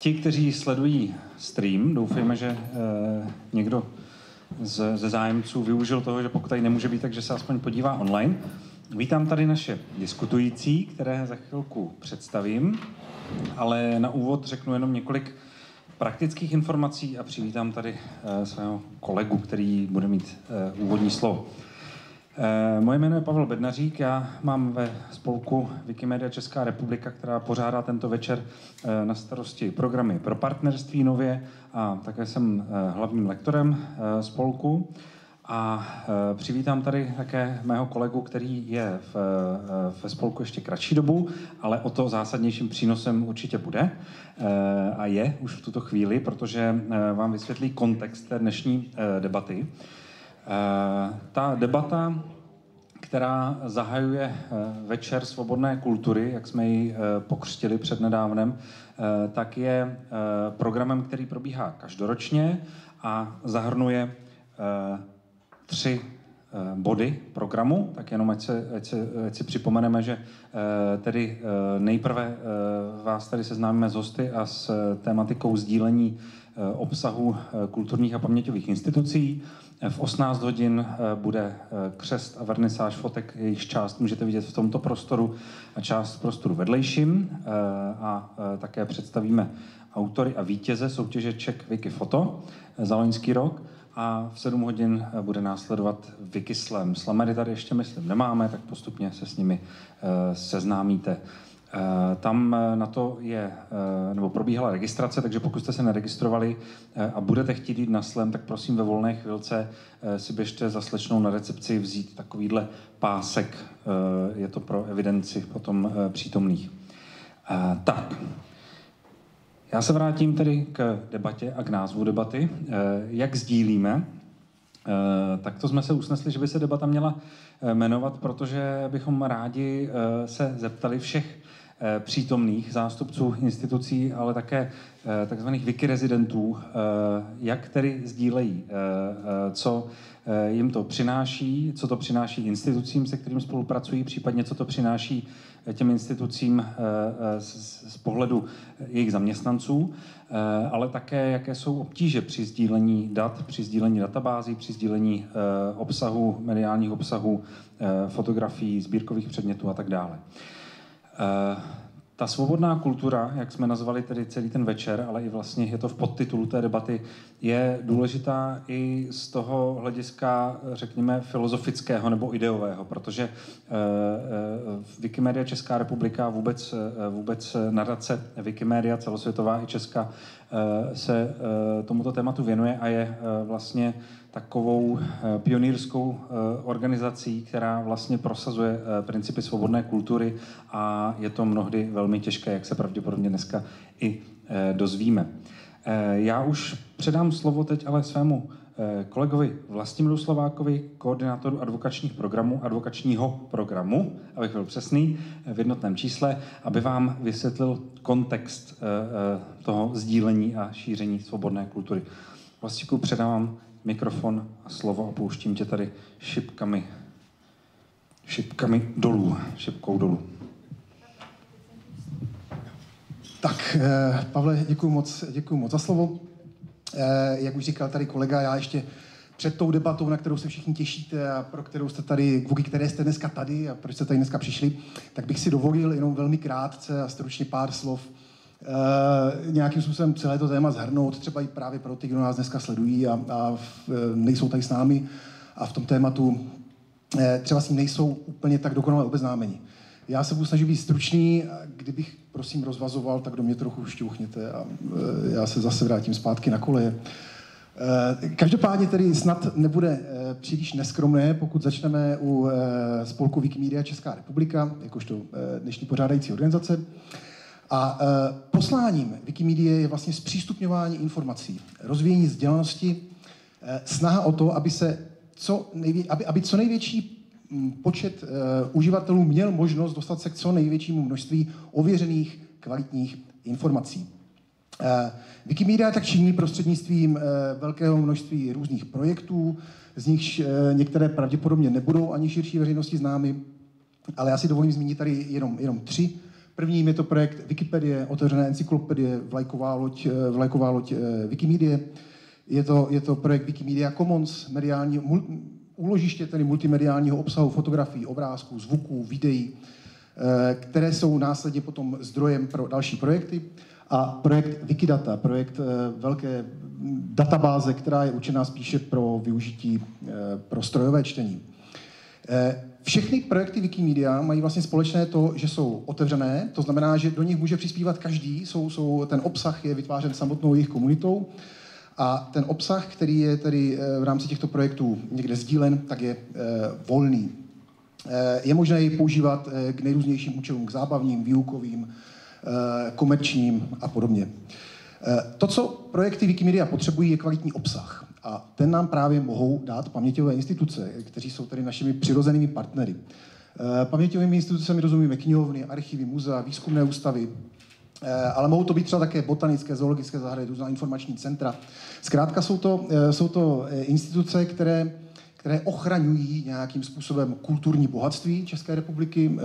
Ti, kteří sledují stream, doufejme, že e, někdo z, ze zájemců využil toho, že pokud tady nemůže být, takže se aspoň podívá online. Vítám tady naše diskutující, které za chvilku představím, ale na úvod řeknu jenom několik praktických informací a přivítám tady e, svého kolegu, který bude mít e, úvodní slovo. Eh, moje jméno je Pavel Bednařík, já mám ve spolku Wikimedia Česká republika, která pořádá tento večer eh, na starosti programy pro partnerství nově a také jsem eh, hlavním lektorem spolku. A přivítám tady také mého kolegu, který je v, ve spolku ještě kratší dobu, ale o to zásadnějším přínosem určitě bude a je už v tuto chvíli, protože vám vysvětlí kontext té dnešní debaty. Ta debata, která zahajuje eh, večer svobodné kultury, jak jsme ji eh, pokřtili před nedávnem, eh, tak je programem, který probíhá každoročně a zahrnuje tři body programu, tak jenom ať, se, ať, se, ať si připomeneme, že tedy nejprve vás tady seznámíme s hosty a s tématikou sdílení obsahu kulturních a paměťových institucí. V 18 hodin eh, bude eh, křest a vernisáž fotek, jejich část můžete vidět v tomto prostoru a část prostoru vedlejším eh, a také představíme autory a vítěze soutěže Czech Wiki Foto za loňský rok a v 7 hodin bude následovat Wikislam. Slamery tady ještě, myslím, nemáme, tak postupně se s nimi seznámíte. Eh, tam eh, na to je, eh, nebo probíhala registrace, takže pokud jste se neregistrovali a budete chtít jít na SLEM, tak prosím ve volné chvilce si běžte za slečnou na recepci vzít takovýhle pásek. Je to pro evidenci potom přítomných. Tak, já se vrátím tedy k debatě a k názvu debaty. Jak sdílíme, tak to jsme se usnesli, že by se debata měla jmenovat, protože bychom rádi se zeptali všech přítomných zástupců institucí, ale také eh, takzvaných wikirezidentů, eh, jak tedy sdílejí, co jim to přináší, co to přináší institucím, se kterým spolupracují, případně co to přináší těm institucím z pohledu jejich zaměstnanců, ale také jaké jsou obtíže při sdílení dat, při sdílení databází, při sdílení obsahu, mediálních obsahů, fotografií, sbírkových předmětů a tak dále. Eh, ta svobodná kultura, jak jsme nazvali tedy celý ten večer, ale i vlastně je to v podtitulu té debaty, je důležitá i z toho hlediska, řekněme, filozofického nebo ideového, protože uh, uh, Wikimedia Česká republika, vůbec, vůbec nadace Wikimedia celosvětová i česká, se tomuto tématu věnuje a je vlastně takovou eh, pionýrskou eh, organizací, která vlastně prosazuje eh, principy svobodné kultury a je to mnohdy velmi těžké, jak se pravděpodobně dneska i dozvíme. Já už předám slovo teď ale svému kolegovi Vlastimilu Slovákovi, koordinátoru advokačních programů, advokačního programu, abych byl přesný, v jednotném čísle, aby vám vysvětlil kontext toho sdílení a šíření svobodné kultury. Vlastíku předávám mikrofon a slovo a pouštím tě tady šipkami, šipkami dolů, šipkou dolů. Tak, eh, Pavle, děkuji moc, děkuji moc za slovo. Eh, jak už říkal tady kolega, já ještě před tou debatou, na kterou se všichni těšíte a pro kterou jste tady, kvůli které jste dneska tady a proč jste tady dneska přišli, tak bych si dovolil jenom velmi krátce a stručně pár slov Uh, nějakým způsobem celé to téma zhrnout, třeba i právě pro ty, kdo nás dneska sledují a, a v, nejsou tady s námi a v tom tématu uh, třeba s ním nejsou úplně tak dokonale obeznámeni. Já se budu snažit být stručný, kdybych prosím rozvazoval, tak do mě trochu šťouchněte a já se zase vrátím zpátky na koleje. Každopádně tedy snad nebude příliš neskromné, pokud začneme u spolku Wikimedia Česká republika, jakožto dnešní pořádající organizace. A e, posláním Wikimedia je vlastně zpřístupňování informací, rozvíjení vzdělanosti, e, snaha o to, aby, se co nejvě, aby, aby co největší počet e, uživatelů měl možnost dostat se k co největšímu množství ověřených kvalitních informací. E, Wikimedia tak činí prostřednictvím e, velkého množství různých projektů, z nichž e, některé pravděpodobně nebudou ani širší veřejnosti známy, ale já si dovolím zmínit tady jenom, jenom tři Prvním je to projekt Wikipedie, otevřené encyklopedie, vlajková loď, eh, vlajková loď eh, Wikimedie. Je to, je to projekt Wikimedia Commons, mediální, mul, úložiště tedy multimediálního obsahu, fotografií, obrázků, zvuků, videí, eh, které jsou následně potom zdrojem pro další projekty. A projekt Wikidata, projekt velké databáze, která je určená spíše pro využití pro strojové čtení. Všechny projekty Wikimedia mají vlastně společné to, že jsou otevřené, to znamená, že do nich může přispívat každý, jsou, jsou, ten obsah je vytvářen samotnou jejich komunitou a ten obsah, který je tedy eh, v rámci těchto projektů někde sdílen, tak je eh, volný. Eh, je možné ji používat k nejrůznějším účelům, k zábavním, výukovým, komerčním a podobně. To, co projekty Wikimedia potřebují, je kvalitní obsah. A ten nám právě mohou dát paměťové instituce, kteří jsou tady našimi přirozenými partnery. Eh, paměťovými institucemi rozumíme knihovny, archivy, muzea, výzkumné ústavy, eh, ale mohou to být třeba také botanické, zoologické zahrady, různá informační centra. Zkrátka jsou to, eh, jsou to instituce, které, které ochraňují nějakým způsobem kulturní bohatství České republiky,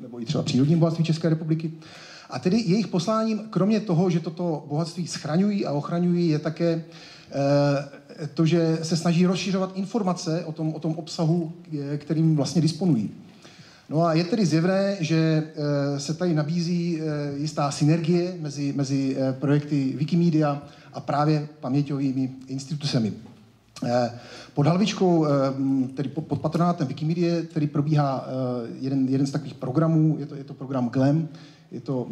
nebo i třeba přírodní bohatství České republiky. A tedy jejich posláním, kromě toho, že toto bohatství schraňují a ochraňují, je také to, že se snaží rozšiřovat informace o tom, o tom obsahu, eh, kterým vlastně disponují. No a je tedy zjevné, že eh, se tady nabízí jistá synergie mezi, mezi projekty Wikimedia a právě paměťovými institucemi. Pod halvičkou, tedy pod patronátem Wikimedia, tedy probíhá jeden, jeden z takových programů, je to, je to program GLAM, je to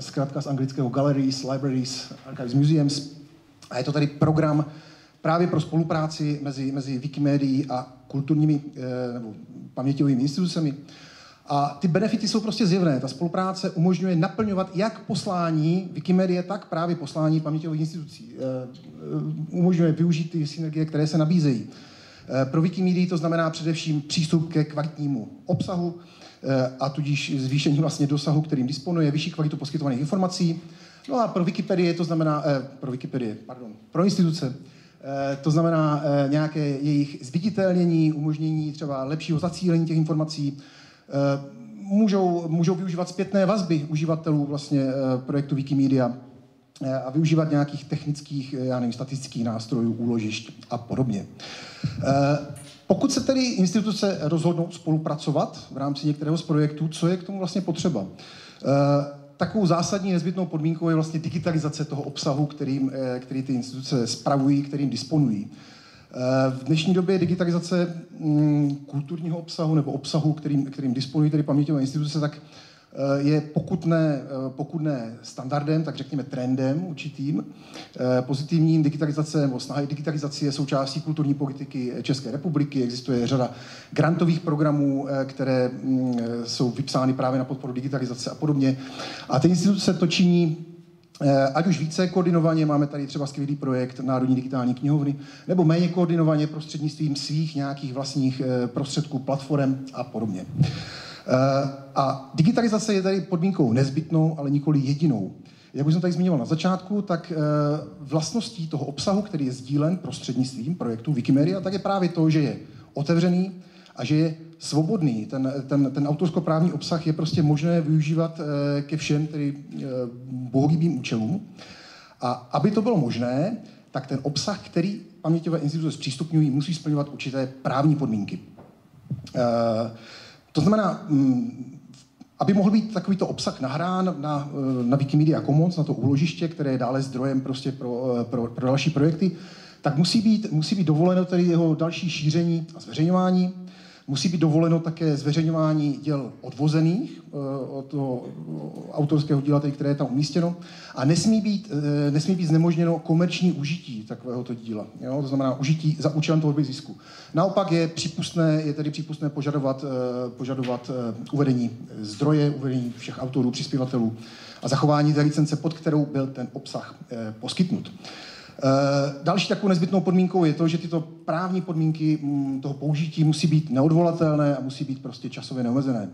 zkrátka z anglického Galleries, Libraries, Archives, Museums, a je to tady program právě pro spolupráci mezi, mezi Wikimedií a kulturními eh, nebo paměťovými institucemi. A ty benefity jsou prostě zjevné. Ta spolupráce umožňuje naplňovat jak poslání Wikimedie, tak právě poslání paměťových institucí. Eh, eh, umožňuje využít ty synergie, které se nabízejí. Pro Wikimedii to znamená především přístup ke kvalitnímu obsahu a tudíž zvýšení vlastně dosahu, kterým disponuje, vyšší kvalitu poskytovaných informací, No a pro Wikipedii to znamená, eh, pro Wikipedii, pardon, pro instituce, eh, to znamená eh, nějaké jejich zviditelnění, umožnění třeba lepšího zacílení těch informací, eh, můžou, můžou využívat zpětné vazby uživatelů vlastně eh, projektu Wikimedia eh, a využívat nějakých technických, eh, já nevím, statistických nástrojů, úložišť a podobně. Eh, pokud se tedy instituce rozhodnou spolupracovat v rámci některého z projektů, co je k tomu vlastně potřeba? Takovou zásadní nezbytnou podmínkou je vlastně digitalizace toho obsahu, kterým, eh, který ty instituce spravují, kterým disponují. Eh, v dnešní době digitalizace mm, kulturního obsahu nebo obsahu, kterým, kterým disponují tedy paměťové instituce, tak je pokud ne, eh, pokud ne standardem, tak řekněme trendem určitým. Eh, pozitivním digitalizace nebo snahy digitalizace je součástí kulturní politiky České republiky. Existuje řada grantových programů, které mm, jsou vypsány právě na podporu digitalizace a podobně. A ty instituce to činí ať už více koordinovaně, máme tady třeba skvělý projekt Národní digitální knihovny, nebo méně koordinovaně prostřednictvím svých nějakých vlastních prostředků, platform a podobně. Eh, a digitalizace je tady podmínkou nezbytnou, ale nikoli jedinou. Jak už jsem tady zmiňoval na začátku, tak eh, vlastností toho obsahu, který je sdílen prostřednictvím projektu Wikimedia, tak je právě to, že je otevřený a že je svobodný. Ten, ten, ten autorskoprávní obsah je prostě možné využívat eh, ke všem tedy bohogibým účelům. A aby to bylo možné, tak ten obsah, který paměťové instituce zpřístupňují, musí splňovat určité právní podmínky. To znamená, mm, aby mohl být takovýto obsah nahrán na, eh, na Wikimedia Commons, na to úložiště, které je dále zdrojem prostě pro, eh, pro, pro další projekty, tak musí být, musí být dovoleno tedy jeho další šíření a zveřejňování. Musí být dovoleno také zveřejňování děl odvozených eh, od toho autorského díla, které je tam umístěno. A nesmí být, eh, nesmí být znemožněno komerční užití takovéhoto díla. Jo? To znamená užití za účelem tvorby zisku. Naopak je přípustné, je tedy přípustné požadovat, eh, požadovat uvedení zdroje, uvedení všech autorů, přispěvatelů a zachování té licence, pod kterou byl ten obsah poskytnut. Eh, další takovou nezbytnou podmínkou je to, že tyto právní podmínky mm, toho použití musí být neodvolatelné a musí být prostě časově neomezené.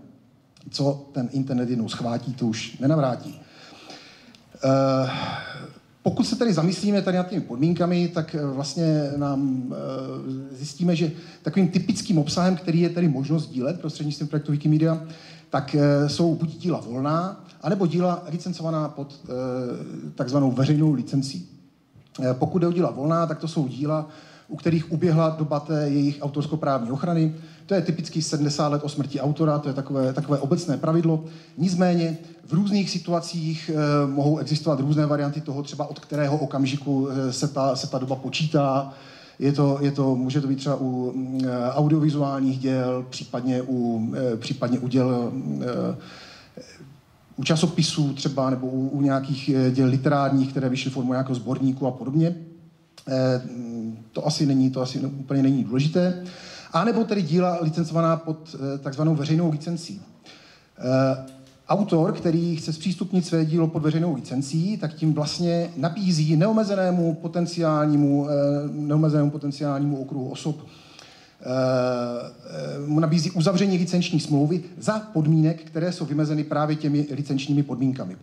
Co ten internet jednou schvátí, to už nenavrátí. Eh, pokud se tedy zamyslíme tady nad těmi podmínkami, tak eh, vlastně nám zjistíme, že takovým typickým obsahem, který je tedy možnost sdílet prostřednictvím projektu Wikimedia, tak jsou buď díla volná, anebo díla licencovaná pod takzvanou veřejnou licencí. Pokud je o díla volná, tak to jsou díla, u kterých uběhla doba té jejich autorskoprávní ochrany. To je typicky 70 let o smrti autora, to je takové, takové obecné pravidlo. Nicméně v různých situacích eh, mohou existovat různé varianty toho, třeba od kterého okamžiku eh, se ta, se ta doba počítá. Je to, je to, může to být třeba u eh, audiovizuálních děl, případně u, eh, případně u děl eh, u časopisů třeba, nebo u, u nějakých eh, děl literárních, které vyšly formou nějakého sborníku a podobně. Eh, to asi není, to asi úplně není důležité. A nebo tedy díla licencovaná pod eh, takzvanou veřejnou licencí. Autor, který chce zpřístupnit své dílo pod veřejnou licencí, tak tím vlastně nabízí neomezenému potenciálnímu, neomezenému potenciálnímu okruhu osob mu nabízí uzavření licenční smlouvy za podmínek, které jsou vymezeny právě těmi licenčními podmínkami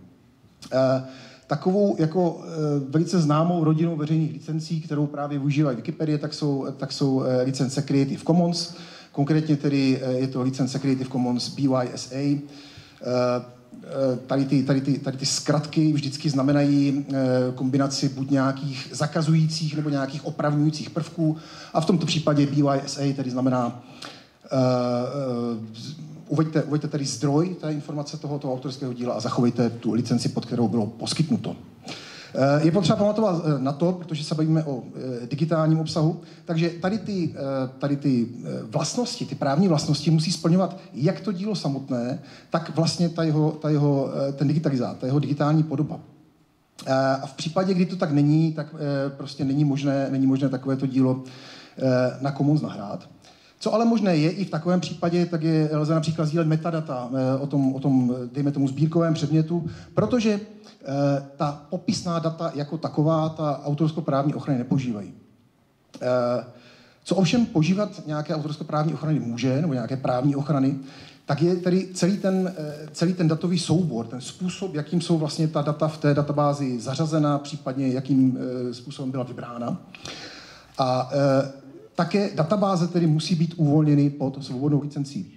takovou jako velice známou rodinou veřejných licencí, kterou právě využívají Wikipedie, tak jsou, tak jsou licence Creative Commons. Konkrétně tedy je to licence Creative Commons BYSA. E, tady ty, tady, ty, tady ty zkratky vždycky znamenají kombinaci buď nějakých zakazujících nebo nějakých opravňujících prvků a v tomto případě BYSA tedy znamená uveďte, uveďte tedy zdroj té informace tohoto autorského díla a zachovejte tu licenci, pod kterou bylo poskytnuto. Eh, je potřeba pamatovat eh, na to, protože se bavíme o eh, digitálním obsahu, takže tady ty, tady ty vlastnosti, ty právní vlastnosti musí splňovat jak to dílo samotné, tak vlastně ta jeho, ta jeho, ten digitalizát, ta jeho digitální podoba. A v případě, kdy to tak není, tak prostě není možné, není možné takovéto dílo na Commons nahrát. Co ale možné je i v takovém případě, tak je, lze například sdílet metadata o tom, o tom, dejme tomu, sbírkovém předmětu, protože ta popisná data jako taková ta autorskoprávní ochrany nepožívají. Eh, co ovšem požívat nějaké autorskoprávní ochrany může, nebo nějaké právní ochrany, tak je tedy celý ten, celý ten datový soubor, ten způsob, jakým jsou vlastně ta data v té databázi zařazena, případně jakým způsobem byla vybrána. A také databáze tedy musí být uvolněny pod svobodnou licencí.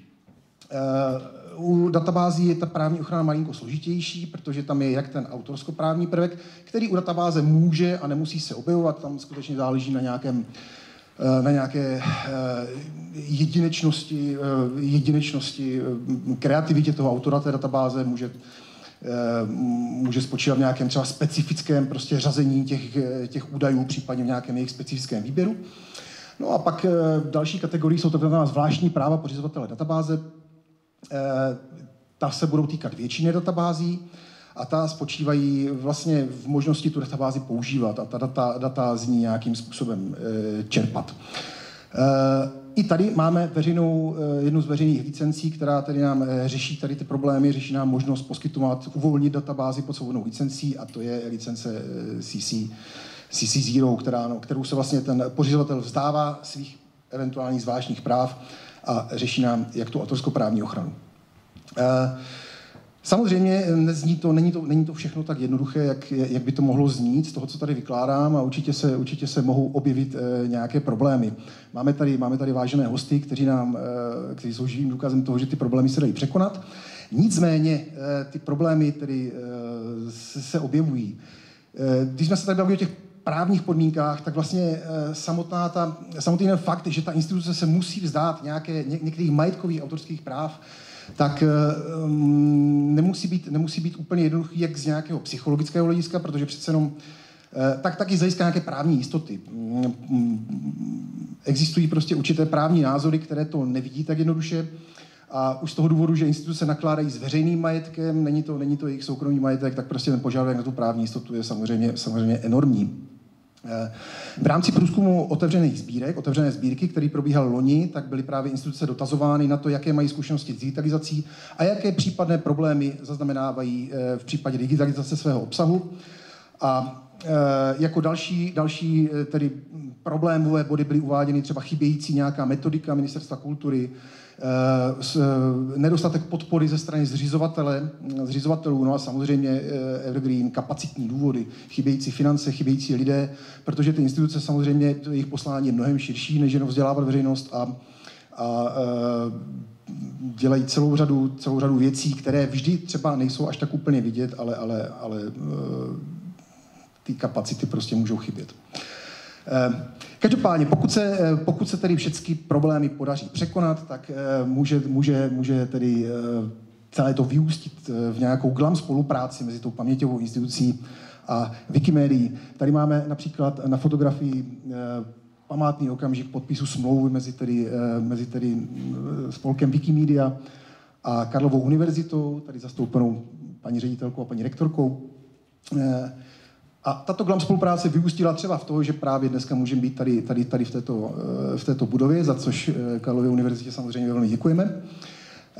Eh, u databází je ta právní ochrana malinko složitější, protože tam je jak ten autorskoprávní prvek, který u databáze může a nemusí se objevovat, tam skutečně záleží na nějakém eh, na nějaké eh, jedinečnosti, jedinečnosti, kreativitě toho autora té databáze může, může spočívat v nějakém třeba specifickém prostě řazení těch, těch údajů, případně v nějakém jejich specifickém výběru. No a pak eh, další kategorii jsou to zvláštní práva pořizovatele databáze. Eh, ta se budou týkat většiny databází a ta spočívají vlastně v možnosti tu databázi používat a ta data, data z ní nějakým způsobem eh, čerpat. I tady máme veřejnou, jednu z veřejných licencí, která tady nám řeší tady ty problémy, řeší nám možnost poskytovat, uvolnit databázi pod svobodnou licencí a to je licence CC CC Zero, která, no, kterou se vlastně ten pořizovatel vzdává svých eventuálních zvláštních práv a řeší nám jak tu autorskoprávní ochranu. E, Samozřejmě nezní to, není, to, není to všechno tak jednoduché, jak, jak by to mohlo znít z toho, co tady vykládám a určitě se, určitě se mohou objevit e, nějaké problémy. Máme tady, máme tady vážené hosty, kteří, nám, e, kteří jsou živým důkazem toho, že ty problémy se dají překonat. Nicméně e, ty problémy tedy e, se, se objevují. E, když jsme se tady bavili o těch právních podmínkách, tak vlastně eh, samotná ta, samotný ten fakt, že ta instituce se musí vzdát nějaké, ně, některých majetkových autorských práv, tak um, nemusí, být, nemusí být úplně jednoduchý jak z nějakého psychologického hlediska, protože přece jenom eh, tak taky zajisté nějaké právní jistoty. Mm, existují prostě určité právní názory, které to nevidí tak jednoduše. A už z toho důvodu, že instituce nakládají s veřejným majetkem, není to, není to jejich soukromý majetek, tak prostě ten požadavek na tu právní jistotu je samozřejmě, samozřejmě enormní. Eh, v rámci průzkumu otevřených sbírek, otevřené sbírky, který probíhal loni, tak byly právě instituce dotazovány na to, jaké mají zkušenosti s digitalizací a jaké případné problémy zaznamenávají eh, v případě digitalizace svého obsahu. A eh, jako další, další tedy problémové body byly uváděny třeba chybějící nějaká metodika Ministerstva kultury, Eh, nedostatek podpory ze strany zřizovatele, zřizovatelů, no a samozřejmě eh, Evergreen, kapacitní důvody, chybějící finance, chybějící lidé, protože ty instituce samozřejmě, jejich poslání je mnohem širší, než jenom vzdělávat veřejnost a a dělají celou řadu, celou řadu věcí, které vždy třeba nejsou až tak úplně vidět, ale, ale, ale ty kapacity prostě můžou chybět. Každopádně, pokud se, pokud se tedy všechny problémy podaří překonat, tak může, může, může tedy celé to vyústit v nějakou glam spolupráci mezi tou paměťovou institucí a Wikimedia. Tady máme například na fotografii eh, památný okamžik podpisu smlouvy mezi tedy, eh, mezi tedy eh, spolkem Wikimedia a Karlovou univerzitou, tady zastoupenou paní ředitelkou a paní rektorkou. A tato glam spolupráce vyústila třeba v toho, že právě dneska můžeme být tady, tady, tady v, této, v této budově, za což Karlově univerzitě samozřejmě velmi děkujeme.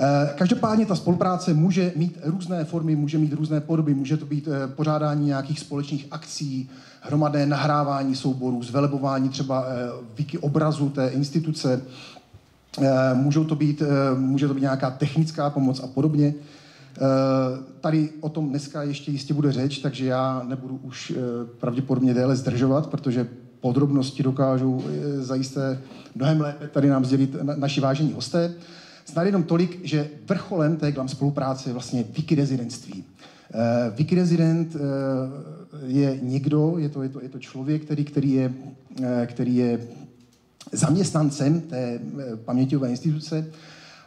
Eh, každopádně ta spolupráce může mít různé formy, může mít různé podoby, může to být eh, pořádání nějakých společných akcí, hromadné nahrávání souborů, zvelebování třeba eh, wiki obrazu té instituce, můžou to být, může to být nějaká technická pomoc a podobně. Tady o tom dneska ještě jistě bude řeč, takže já nebudu už pravděpodobně déle zdržovat, protože podrobnosti dokážou zajisté mnohem lépe tady nám sdělit naši vážení hosté. Snad jenom tolik, že vrcholem té GLAM spolupráce je vlastně wikirezidentství. Wikirezident je někdo, je to, je to, je to člověk, který, který, je, který je zaměstnancem té paměťové instituce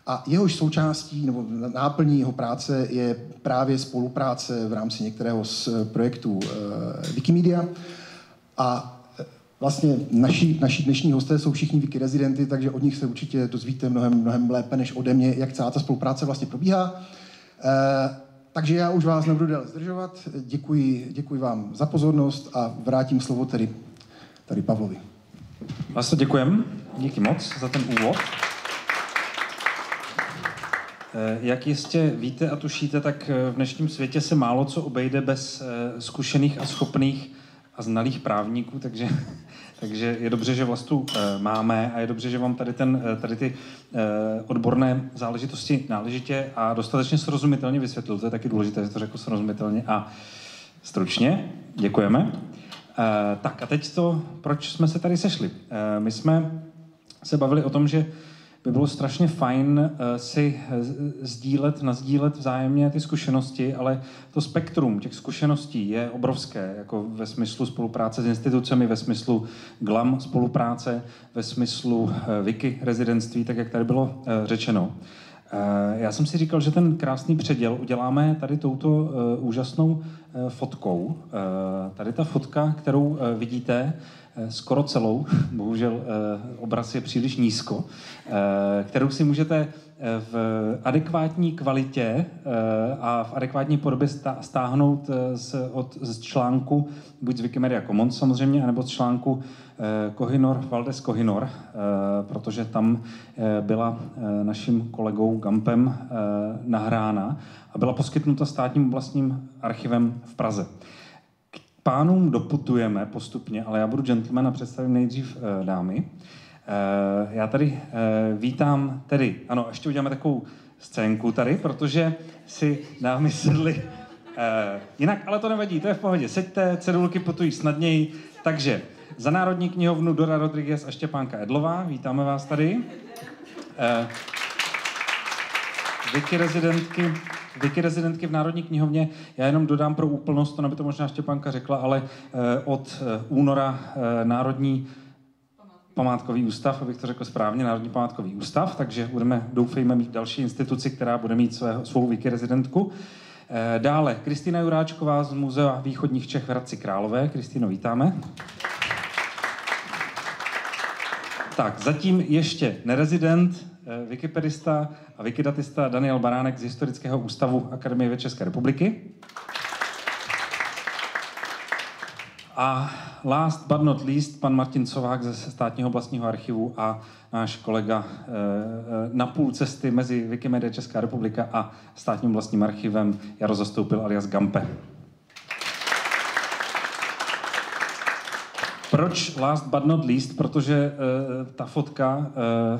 a jehož součástí nebo náplní jeho práce je právě spolupráce v rámci některého z projektů uh, Wikimedia. A vlastně naši, naši dnešní hosté jsou všichni Wiki rezidenty, takže od nich se určitě dozvíte mnohem, mnohem lépe než ode mě, jak celá ta spolupráce vlastně probíhá. E, takže já už vás nebudu déle zdržovat. Děkuji, děkuji vám za pozornost a vrátím slovo tedy tady Pavlovi. Vlastně děkujem. Díky moc za ten úvod. Eh, jak jistě víte a tušíte, tak eh, v dnešním světě se málo co obejde bez zkušených a schopných a znalých právníků, takže takže je dobře, že vlastu máme a je dobře, že vám tady, ten, eh, tady ty odborné záležitosti náležitě a dostatečně srozumitelně vysvětlil. To je taky důležité, že to řekl srozumitelně a stručně. Děkujeme. Tak a teď to, proč jsme se tady sešli. My jsme se bavili o tom, že by bylo strašně fajn uh, si eh, sdílet, nazdílet vzájemně ty zkušenosti, ale to spektrum těch zkušeností je obrovské, jako ve smyslu spolupráce s institucemi, ve smyslu GLAM spolupráce, ve smyslu Wiki rezidentství, tak jak tady bylo řečeno. Já jsem si říkal, že ten krásný předěl uděláme tady touto úžasnou fotkou. Tady ta fotka, kterou vidíte, Eh, skoro celou, bohužel eh, obraz je příliš nízko, eh, kterou si můžete v adekvátní kvalitě a v adekvátní podobě stáhnout z, od, z článku buď z Wikimedia Commons samozřejmě, anebo z článku Kohinor, Valdes Kohinor, protože tam byla naším kolegou Gampem nahrána a byla poskytnuta státním oblastním archivem v Praze pánům doputujeme postupně, ale já budu gentleman a představím nejdřív uh, dámy. Uh, já tady uh, vítám, tedy, ano, ještě uděláme takovou scénku tady, protože si dámy sedli uh, jinak, ale to nevadí, to je v pohodě. Seďte, cedulky putují snadněji. Takže za Národní knihovnu Dora Rodriguez a Štěpánka Edlová, vítáme vás tady. Uh, Vicky rezidentky Wiki rezidentky v Národní knihovně. Já jenom dodám pro úplnost, to by to možná Štěpánka řekla, ale eh, od eh, února eh, Národní památkový ústav, abych to řekl správně, Národní památkový ústav, takže budeme, doufejme, mít další instituci, která bude mít svého, svou Wiki rezidentku. Dále Kristýna Juráčková z Muzea východních Čech v Hradci Králové. Kristýno, vítáme. Tak, zatím ještě nerezident, Eh, wikipedista a wikidatista Daniel Baránek z Historického ústavu Akademie věd České republiky. A last but not least, pan Martin Covák ze státního vlastního archivu a náš kolega e, na půl cesty mezi Wikimedia Česká republika a státním vlastním archivem Jaro Zastoupil alias Gampe. Proč last but not least? Protože uh, ta fotka, uh,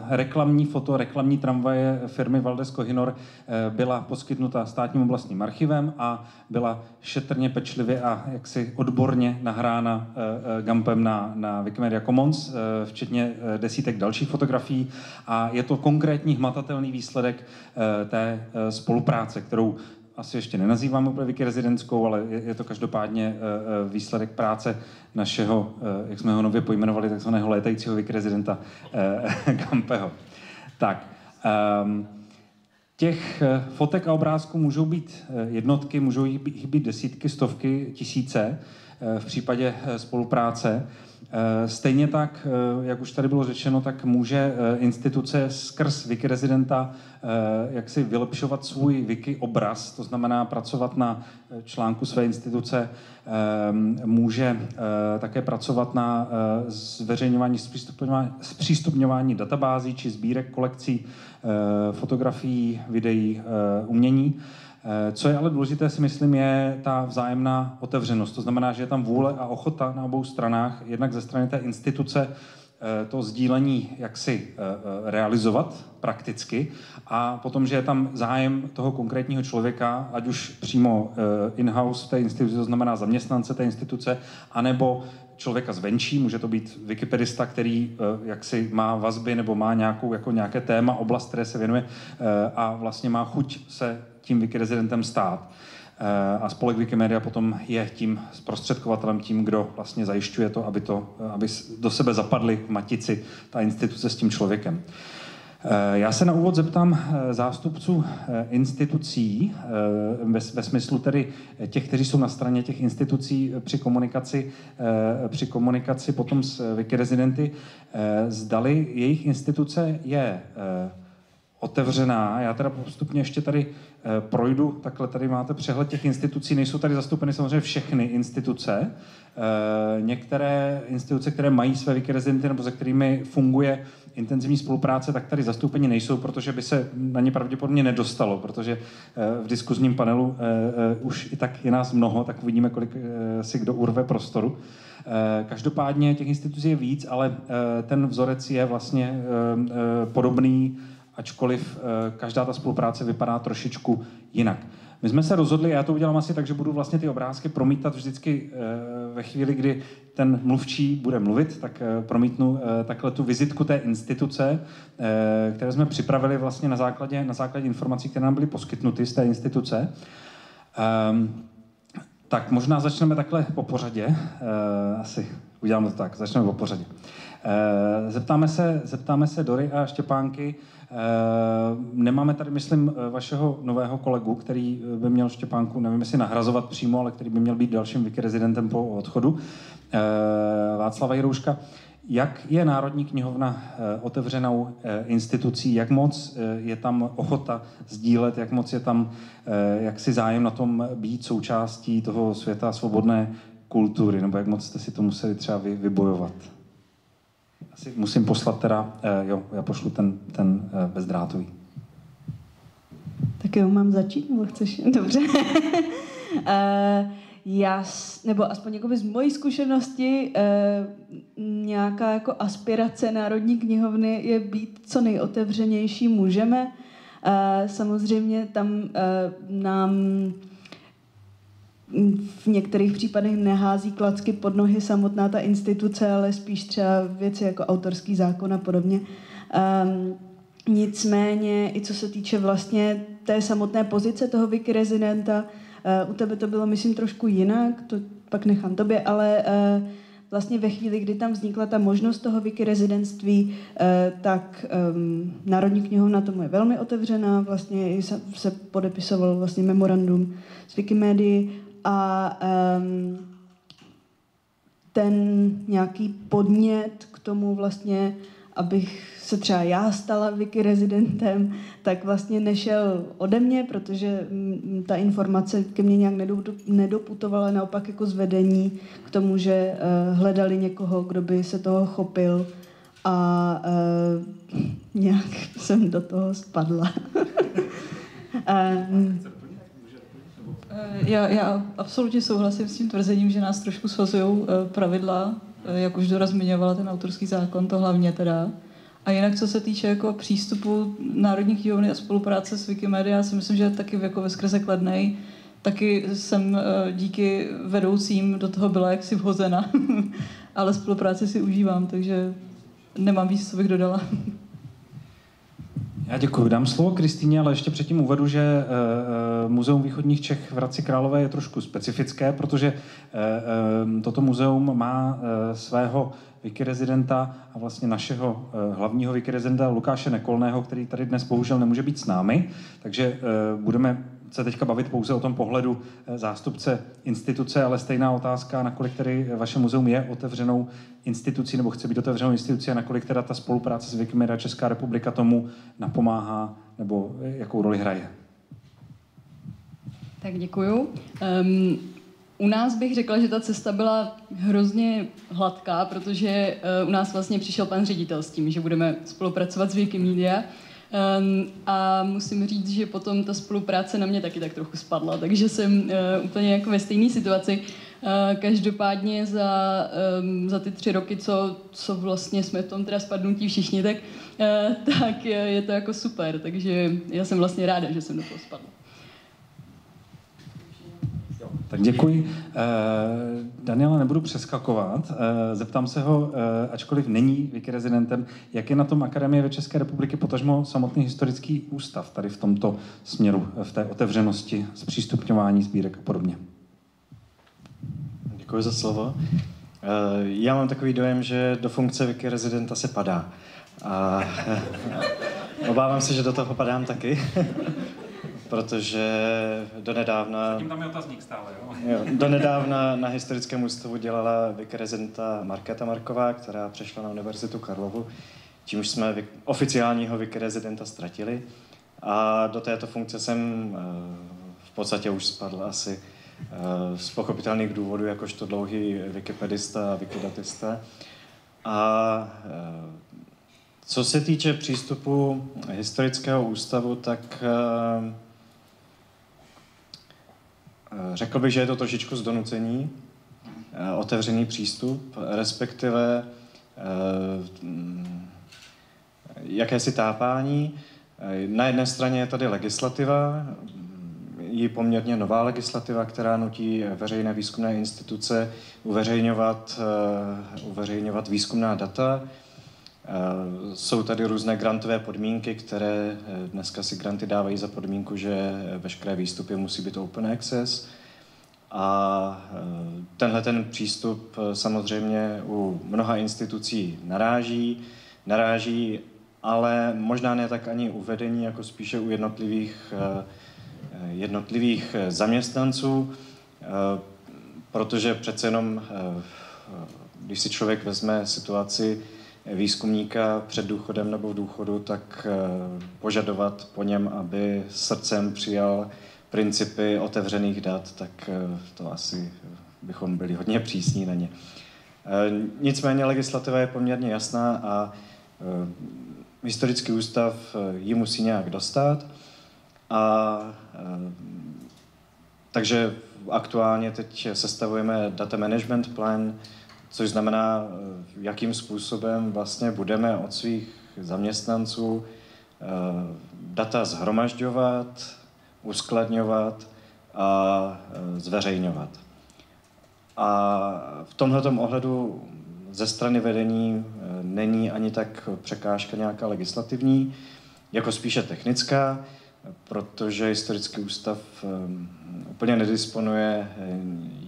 reklamní foto, reklamní tramvaje firmy Valdes Kohinor uh, byla poskytnuta státním oblastním archivem a byla šetrně pečlivě a jaksi odborně nahrána uh, Gampem na, na Wikimedia Commons, uh, včetně uh, desítek dalších fotografií a je to konkrétní hmatatelný výsledek uh, té uh, spolupráce, kterou asi ještě nenazýváme úplně Wiki rezidentskou, ale je, je to každopádně uh, výsledek práce našeho, uh, jak jsme ho nově pojmenovali, takzvaného létajícího Wiki rezidenta uh, Gampeho. Tak, um, těch fotek a obrázků můžou být jednotky, můžou jich být desítky, stovky, tisíce v případě spolupráce. Eh, stejně tak, eh, jak už tady bylo řečeno, tak může eh, instituce skrz Wiki rezidenta jak si vylepšovat svůj Wiki obraz, to znamená pracovat na článku své instituce, může také pracovat na zveřejňování, zpřístupňování databází či sbírek kolekcí fotografií, videí, umění. Eh, co je ale důležité, si myslím, je ta vzájemná otevřenost. To znamená, že je tam vůle a ochota na obou stranách, jednak ze strany té instituce, eh, to sdílení jaksi eh, realizovat prakticky a potom, že je tam zájem toho konkrétního člověka, ať už přímo in-house té instituci, to znamená zaměstnance té instituce, anebo člověka zvenčí, může to být wikipedista, který jaksi má vazby nebo má nějakou, jako nějaké téma, oblast, které se věnuje a vlastně má chuť se tím Wikirezidentem stát. Eh, a spolek Wikimedia potom je tím zprostředkovatelem, tím, kdo vlastně zajišťuje to, aby, to, aby do sebe zapadly v matici ta instituce s tím člověkem. Eh, já se na úvod zeptám eh, zástupců institucí, ve, ve smyslu tedy těch, kteří jsou na straně těch institucí při komunikaci, při komunikaci potom s Wikirezidenty, zdali jejich instituce je otevřená. Já teda postupně ještě tady eh, projdu, takhle tady máte přehled těch institucí, nejsou tady zastoupeny samozřejmě všechny instituce. Eh, některé instituce, které mají své wikirezidenty nebo se kterými funguje intenzivní spolupráce, tak tady zastoupení nejsou, protože by se na ně pravděpodobně nedostalo, protože eh, v diskuzním panelu už i tak je nás mnoho, tak uvidíme, kolik si kdo urve prostoru. Každopádně těch institucí je víc, ale ten vzorec je vlastně podobný ačkoliv eh, každá ta spolupráce vypadá trošičku jinak. My jsme se rozhodli, já to udělám asi tak, že budu vlastně ty obrázky promítat vždycky eh, ve chvíli, kdy ten mluvčí bude mluvit, tak eh, promítnu takhle tu vizitku té instituce, které jsme připravili vlastně na základě, na základě informací, které nám byly poskytnuty z té instituce. Um, tak možná začneme takhle po pořadě. Asi uděláme to tak, začneme po pořadě. Zeptáme, se, zeptáme se Dory a Štěpánky, nemáme tady, myslím, eh, vašeho nového kolegu, který eh, by měl Štěpánku, nevím, jestli nahrazovat přímo, ale který by měl být dalším rezidentem po odchodu, Václava Jirouška. Jak je Národní knihovna otevřenou institucí, jak moc je tam ochota sdílet, jak moc je tam jak si zájem na tom být součástí toho světa svobodné kultury, nebo jak moc jste si to museli třeba vy, vybojovat? Asi musím poslat teda, uh, jo, já pošlu ten, ten uh, bezdrátový. Tak jo, mám začít, nebo chceš? Dobře. uh, já, nebo aspoň jako z mojí zkušenosti, nějaká jako aspirace Národní knihovny je být co nejotevřenější můžeme. Samozřejmě tam nám v některých případech nehází klacky pod nohy samotná ta instituce, ale spíš třeba věci jako autorský zákon a podobně. Um, nicméně, i co se týče vlastně té samotné pozice toho wiki rezidenta, uh, u tebe to bylo, myslím, trošku jinak, to pak nechám tobě, ale uh, vlastně ve chvíli, kdy tam vznikla ta možnost toho wiki rezidentství, uh, tak um, Národní knihovna tomu je velmi otevřená, vlastně se podepisovalo vlastně memorandum s Wikimedii a um, ten nějaký podnět k tomu vlastně, abych se třeba já stala wiki rezidentem, tak vlastně nešel ode mě, protože ta informace ke mně nějak nedoputovala, naopak jako zvedení k tomu, že uh, hledali někoho, kdo by se toho chopil a uh, nějak jsem do toho spadla. Eh, já, já absolutně souhlasím s tím tvrzením, že nás trošku svazují eh, pravidla jak už Dora zmiňovala, ten autorský zákon, to hlavně teda. A jinak, co se týče jako přístupu Národní knihovny a spolupráce s Wikimedia, si myslím, že taky jako ve skrze kladnej. Taky jsem díky vedoucím do toho byla jaksi vhozena, ale spolupráci si užívám, takže nemám víc, co bych dodala. Já děkuji. Dám slovo Kristýně, ale ještě předtím uvedu, že uh, Muzeum východních Čech v Hradci Králové je trošku specifické, protože uh, toto muzeum má svého wikirezidenta a vlastně našeho hlavního wikirezidenta Lukáše Nekolného, který tady dnes bohužel nemůže být s námi, takže budeme se teďka bavit pouze o tom pohledu eh, zástupce instituce, ale stejná otázka, nakolik tedy vaše muzeum je otevřenou institucí nebo chce být otevřenou institucí a nakolik teda ta spolupráce s Wikimedia Česká republika tomu napomáhá nebo eh, jakou roli hraje. Tak děkuju. Um, u nás bych řekla, že ta cesta byla hrozně hladká, protože uh, u nás vlastně přišel pan ředitel s tím, že budeme spolupracovat s Wikimedia Um, a musím říct, že potom ta spolupráce na mě taky tak trochu spadla, takže jsem uh, úplně jako ve stejné situaci. Uh, každopádně za, za ty tři roky, co, co vlastně jsme v tom teda spadnutí všichni, tak, uh, tak je to jako super, takže já jsem vlastně ráda, že jsem do toho spadla. Tak děkuji. Eh, Daniela nebudu přeskakovat. Eh, zeptám se ho, eh, ačkoliv není vikirezidentem, jak je na tom Akademie ve České republiky, potažmo samotný historický ústav tady v tomto směru, v té otevřenosti, zpřístupňování sbírek a podobně. Děkuji za slovo. Já mám takový dojem, že do funkce vikirezidenta se padá. A obávám se, že do toho padám taky protože donedávna... Tím tam je otazník stále, jo? jo donedávna na Historickém ústavu dělala vikrezenta Markéta Marková, která přešla na Univerzitu Karlovu, čímž jsme oficiálního vikrezidenta ztratili. A do této funkce jsem eh, v podstatě už spadl asi eh, z pochopitelných důvodů, jakožto dlouhý wikipedista a wikidatista. A eh, co se týče přístupu historického ústavu, tak řekl bych, že je to trošičku zdonucení, eh, otevřený přístup, respektive eh, jakési tápání. Na jedné straně je tady legislativa, je poměrně nová legislativa, která nutí veřejné výzkumné instituce uveřejňovat, uveřejňovat výzkumná data. Jsou tady různé grantové podmínky, které dneska si granty dávají za podmínku, že veškeré výstupy musí být open access. A tenhle ten přístup samozřejmě u mnoha institucí naráží, naráží, ale možná ne tak ani u vedení, jako spíše u jednotlivých, jednotlivých zaměstnanců, protože přece jenom, když si člověk vezme situaci výzkumníka před důchodem nebo v důchodu, tak eh, požadovat po něm, aby srdcem přijal principy otevřených dat, tak eh, to asi bychom byli hodně přísní na ně. Eh, nicméně legislativa je poměrně jasná a historický ústav ji musí nějak dostat. A takže aktuálně teď sestavujeme data management plan, což znamená, eh, jakým způsobem vlastně budeme od svých zaměstnanců eh, data zhromažďovat, uskladňovat a eh, zveřejňovat. A v tomto ohledu ze strany vedení není ani tak překážka nějaká legislativní, jako spíše technická, protože historický ústav úplně nedisponuje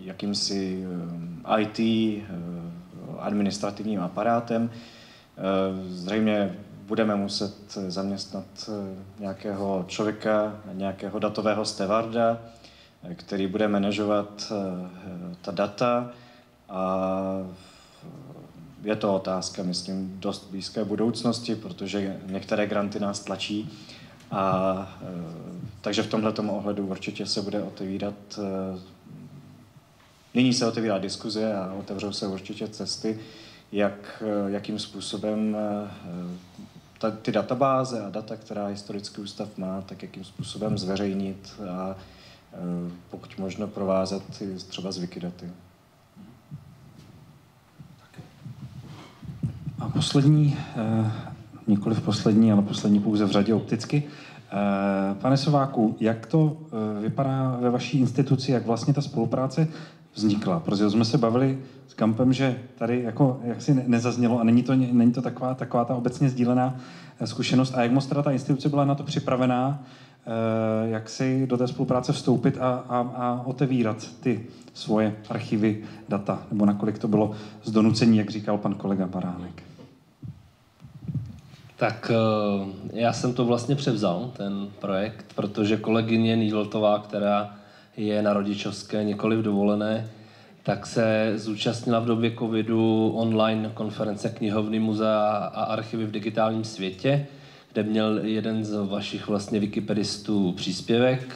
jakýmsi IT administrativním aparátem. Eh, zřejmě budeme muset zaměstnat eh, nějakého člověka, nějakého datového stevarda, eh, který bude manažovat ta data a je to otázka, myslím, dost blízké budoucnosti, protože některé granty nás tlačí a takže v tomhle ohledu určitě se bude otevírat Nyní se otevírá diskuze a otevřou se určitě cesty, jak, eh, jakým způsobem eh, ta, ty databáze a data, která historický ústav má, tak jakým způsobem zveřejnit a eh, pokud možno provázet třeba z Wikidaty. A poslední, nikoli v poslední, ale poslední pouze v řadě opticky. Pane Sováku, jak to vypadá ve vaší instituci, jak vlastně ta spolupráce vznikla? Protože jsme se bavili s Kampem, že tady jako jaksi nezaznělo a není to, není to taková, taková ta obecně sdílená zkušenost. A jak moc teda ta instituce byla na to připravená, Eh, jak si do té spolupráce vstoupit a, a, a otevírat ty svoje archivy, data, nebo nakolik to bylo z donucení, jak říkal pan kolega Baránek. Tak eh, já jsem to vlastně převzal, ten projekt, protože kolegyně Níltová, která je na rodičovské, nikoli v dovolené, tak se zúčastnila v době covidu online konference knihovny muzea a archivy v digitálním světě kde měl jeden z vašich vlastně wikipedistů příspěvek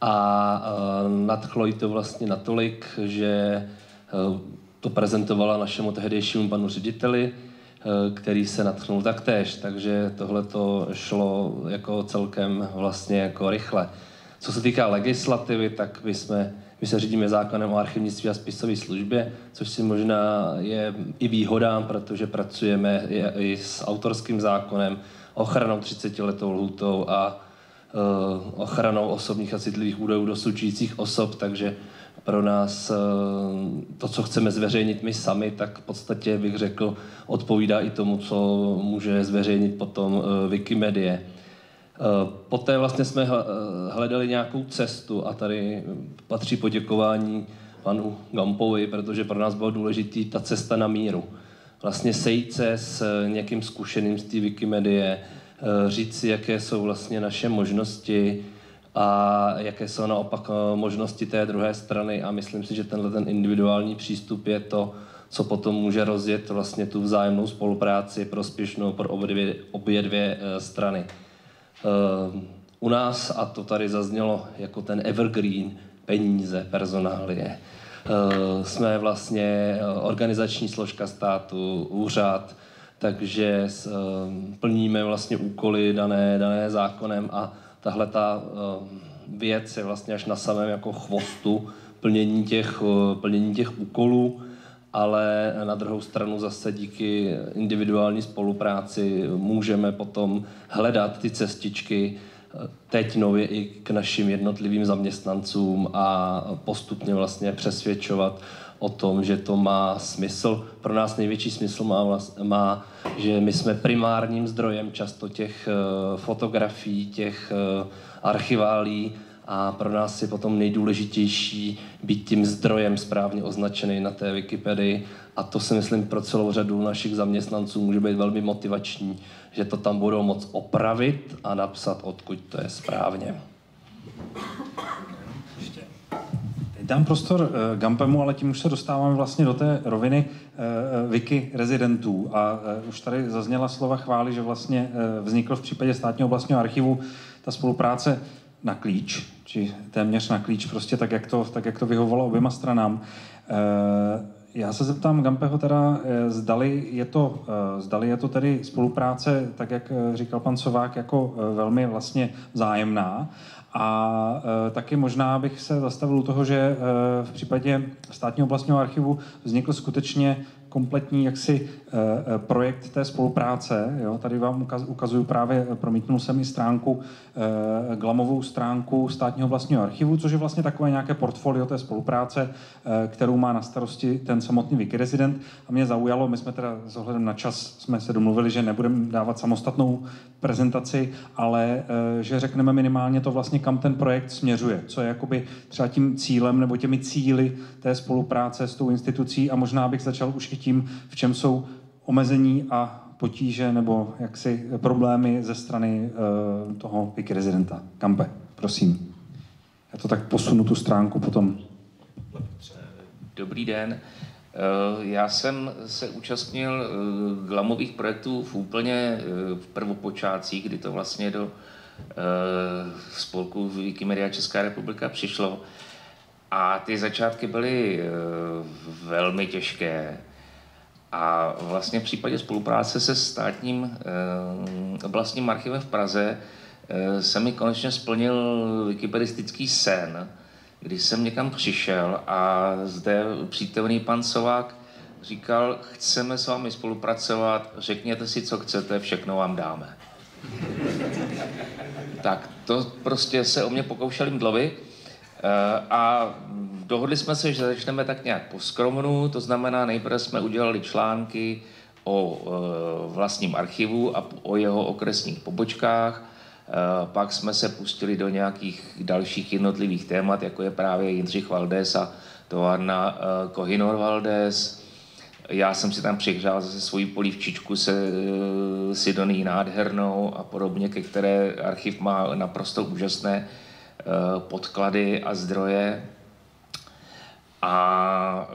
a nadchlo jí to vlastně natolik, že e, to prezentovala našemu tehdejšímu panu řediteli, e, který se natchnul taktéž, takže tohle to šlo jako celkem vlastně jako rychle. Co se týká legislativy, tak my, jsme, my se řídíme zákonem o archivnictví a spisové službě, což si možná je i výhoda, protože pracujeme i s autorským zákonem, ochranou 30 letou lhutou a uh, ochranou osobních a citlivých údajů dosučujících osob, takže pro nás uh, to, co chceme zveřejnit my sami, tak v podstatě bych řekl, odpovídá i tomu, co může zveřejnit potom uh, Wikimedie. Poté vlastně jsme hledali nějakou cestu a tady patří poděkování panu Gampovi, protože pro nás bylo důležitý ta cesta na míru vlastně sejít se s někým zkušeným z té Wikimedie, eh, říct si, jaké jsou vlastně naše možnosti a jaké jsou naopak eh, možnosti té druhé strany a myslím si, že tenhle ten individuální přístup je to, co potom může rozjet vlastně tu vzájemnou spolupráci prospěšnou pro obě dvě, obě dvě eh, strany. U nás, a to tady zaznělo jako ten evergreen, peníze, personálie, Eh, jsme vlastně eh, organizační složka státu, úřad, takže eh, plníme vlastně úkoly dané, dané zákonem a tahle ta věc je vlastně až na samém jako chvostu plnění těch, plnění těch úkolů, ale na druhou stranu zase díky individuální spolupráci můžeme potom hledat ty cestičky, teď nově i k našim jednotlivým zaměstnancům a postupně vlastně přesvědčovat o tom, že to má smysl. Pro nás největší smysl má, má že my jsme primárním zdrojem často těch uh, fotografií, těch uh, archiválí a pro nás je potom nejdůležitější být tím zdrojem správně označený na té Wikipedii a to si myslím pro celou řadu našich zaměstnanců může být velmi motivační, že to tam budou moc opravit a napsat, odkud to je správně. Dám prostor uh, Gampemu, ale tím už se dostáváme vlastně do té roviny uh, wiki rezidentů. A už tady zazněla slova chvály, že vlastně vznikl v případě státního oblastního archivu ta spolupráce na klíč, či téměř na klíč, prostě tak, jak to, tak, jak to vyhovovalo oběma stranám. Uh, já se zeptám Gampeho teda, eh, zdali je to, eh, zdali je to tedy spolupráce, tak jak eh, říkal pan Sovák, jako velmi vlastně zájemná. A taky možná bych se zastavil u toho, že v případě státního oblastního archivu vznikl skutečně kompletní jaksi eh, eh, projekt té spolupráce. Jo? Tady vám ukazuju právě, eh, promítnul jsem i stránku, glamovou stránku státního vlastního archivu, což je vlastně takové nějaké portfolio té spolupráce, kterou má na starosti ten samotný Wikirezident. A mě zaujalo, my jsme teda s ohledem na čas jsme se domluvili, že nebudeme dávat samostatnou prezentaci, ale že řekneme minimálně to vlastně, kam ten projekt směřuje, co je jakoby třeba tím cílem nebo těmi cíly té spolupráce s tou institucí a možná bych začal už i tím, v čem jsou omezení a potíže nebo jaksi problémy ze strany uh, toho Wiki rezidenta. Kampe, prosím. Já to tak posunu tu stránku potom. Dobrý den. Eh, já jsem se účastnil eh, glamových projektů v úplně v prvopočátcích, kdy to vlastně do spolku Wikimedia Česká republika přišlo. A ty začátky byly velmi těžké. A vlastně v případě spolupráce se státním e, oblastním archivem v Praze e, se mi konečně splnil wikipedistický sen, když jsem někam přišel a zde přítomný pan Sovák říkal, chceme s vámi spolupracovat, řekněte si, co chcete, všechno vám dáme. tak to prostě se o mě pokoušeli mdlovy eh, a dohodli jsme se, že začneme tak nějak po skromnu, to znamená, nejprve jsme udělali články o e, vlastním archivu a o jeho okresních pobočkách, e, pak jsme se pustili do nějakých dalších jednotlivých témat, jako je právě Jindřich Valdés a továrna Kohinor Valdés. Já jsem si tam přihřál zase svoji polívčičku se Sidoní nádhernou a podobně, ke které archiv má naprosto úžasné podklady a zdroje. A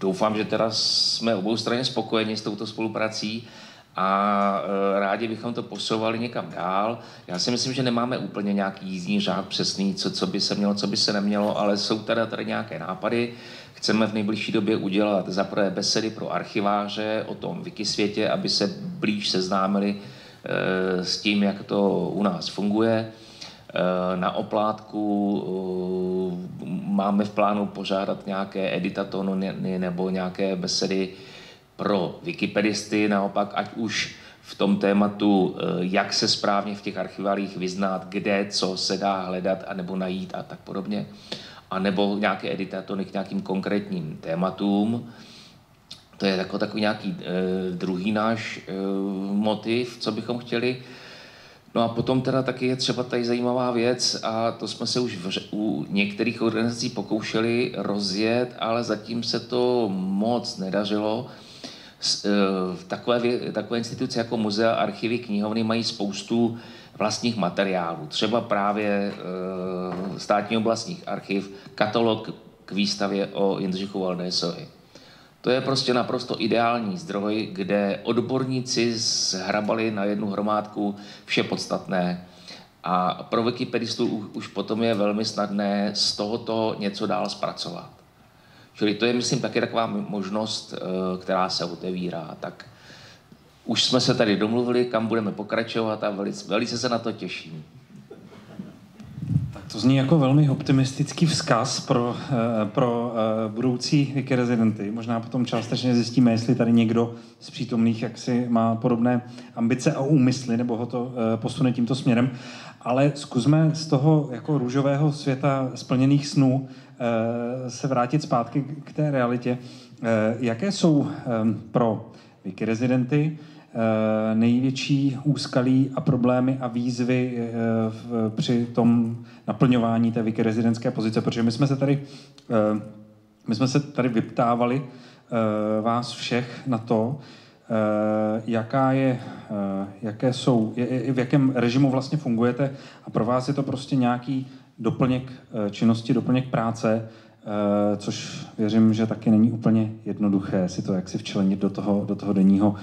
doufám, že teda jsme obou straně spokojeni s touto spoluprací a e, rádi bychom to posouvali někam dál. Já si myslím, že nemáme úplně nějaký jízdní řád přesný, co, co by se mělo, co by se nemělo, ale jsou tady, tady nějaké nápady. Chceme v nejbližší době udělat zaprvé besedy pro archiváře o tom Wikisvětě, aby se blíž seznámili e, s tím, jak to u nás funguje. Eh, na oplátku eh, máme v plánu požádat nějaké editatony nebo nějaké besedy pro wikipedisty, naopak ať už v tom tématu, eh, jak se správně v těch archiválích vyznat, kde, co se dá hledat a nebo najít a tak podobně. A nebo nějaké editatony k nějakým konkrétním tématům. To je jako takový nějaký eh, druhý náš eh, motiv, co bychom chtěli. No a potom teda taky je třeba tady zajímavá věc a to jsme se už v, u některých organizací pokoušeli rozjet, ale zatím se to moc nedařilo. E, takové, takové instituce jako muzea, archivy, knihovny mají spoustu vlastních materiálů. Třeba právě e, státní oblastních archiv, katalog k výstavě o Jindřichu Valdésovi. To je prostě naprosto ideální zdroj, kde odborníci zhrabali na jednu hromádku vše podstatné. A pro wikipedistu už potom je velmi snadné z tohoto něco dál zpracovat. Čili to je, myslím, taky taková možnost, eh, která se otevírá. Tak už jsme se tady domluvili, kam budeme pokračovat a velice, velice se na to těším. To zní jako velmi optimistický vzkaz pro, eh, pro eh, budoucí Wiki rezidenty. Možná potom částečně zjistíme, jestli tady někdo z přítomných jaksi má podobné ambice a úmysly, nebo ho to eh, posune tímto směrem. Ale zkusme z toho jako růžového světa splněných snů se vrátit zpátky k té realitě. Jaké jsou pro Wiki rezidenty největší úskalí a problémy a výzvy při tom naplňování té wiki rezidentské pozice, protože my jsme se tady, eh, my jsme se tady vyptávali eh, vás všech na to, eh, jaká je, jaké jsou, v jakém režimu vlastně fungujete a pro vás je to prostě nějaký doplněk činnosti, doplněk práce, což věřím, že taky není úplně jednoduché si to jak si včlenit do toho, do toho denního,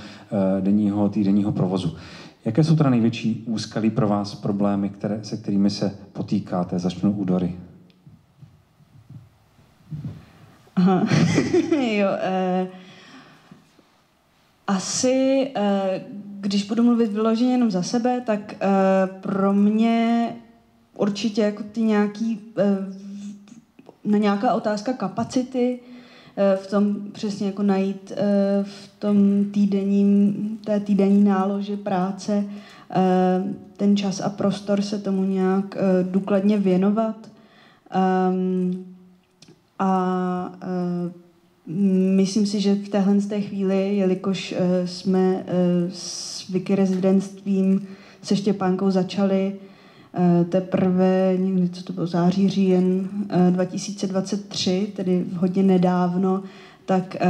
denního, týdenního provozu. Jaké jsou teda největší úskalí pro vás problémy, které, se kterými se potýkáte? Začnu u Dory. Aha. jo, eh, asi, eh, když budu mluvit vyloženě jenom za sebe, tak eh, pro mě určitě jako ty nějaký, eh, na nějaká otázka kapacity, Eh, v tom přesně jako najít eh, v tom týdenním, té týdenní náloži práce eh, ten čas a prostor se tomu nějak důkladně věnovat. Ehm, a myslím si, že v téhle té chvíli, jelikož jsme s Wiki rezidentstvím se Štěpánkou začali teprve někdy, co to bylo, září, říjen 2023, eh, tedy hodně nedávno, tak eh,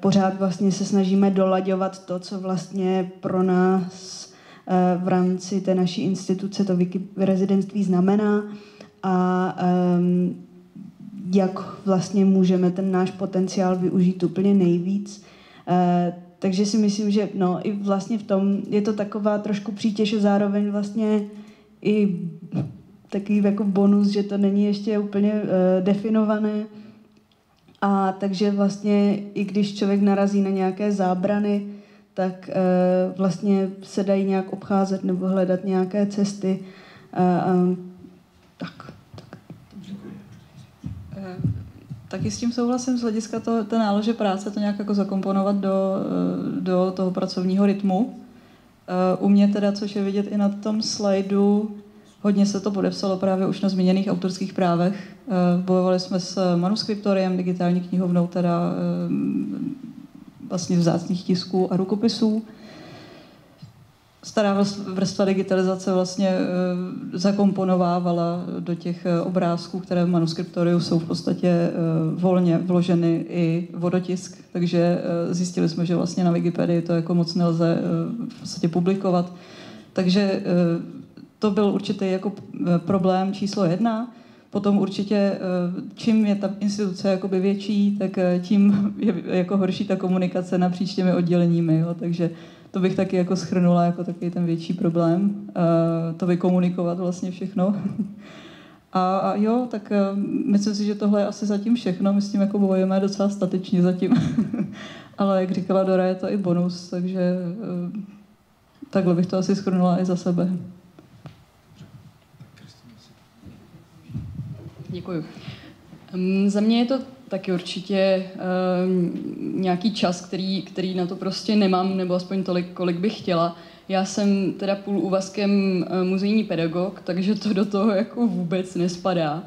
pořád vlastně se snažíme dolaďovat to, co vlastně pro nás v rámci té naší instituce to rezidentství znamená a ehm, jak vlastně můžeme ten náš potenciál využít úplně nejvíc. Takže si myslím, že no, i vlastně v tom je to taková trošku přítěž a zároveň vlastně i takový jako bonus, že to není ještě úplně uh, definované. A takže vlastně, i když člověk narazí na nějaké zábrany, tak uh, vlastně se dají nějak obcházet nebo hledat nějaké cesty. Uh, um, tak. tak taky s tím souhlasím z hlediska té nálože práce, to nějak jako zakomponovat do, eh, do toho pracovního rytmu. Eh, u mě teda, což je vidět i na tom slajdu, hodně se to podepsalo právě už na zmíněných autorských právech. Bojovali jsme s manuskriptoriem, digitální knihovnou, teda vlastně vzácných tisků a rukopisů stará vrstva digitalizace vlastně e, zakomponovávala do těch e, obrázků, které v manuskriptoriu jsou v podstatě e, volně vloženy i vodotisk, takže zjistili jsme, že vlastně na Wikipedii to jako moc nelze v podstatě publikovat. Takže to byl určitý jako problém číslo jedna. Potom určitě, čím je ta instituce jakoby větší, tak tím je jako horší ta komunikace napříč těmi odděleními. Jo. Takže to bych taky jako schrnula jako takový ten větší problém, uh, to vykomunikovat vlastně všechno. a, a jo, tak uh, myslím si, že tohle je asi zatím všechno, my s tím jako bojujeme docela statečně zatím. Ale jak říkala Dora, je to i bonus, takže uh, takhle bych to asi schrnula i za sebe. Děkuji. Um, za mě je to taky určitě uh, nějaký čas, který, který na to prostě nemám, nebo aspoň tolik, kolik bych chtěla. Já jsem teda půl úvazkem uh, muzejní pedagog, takže to do toho jako vůbec nespadá.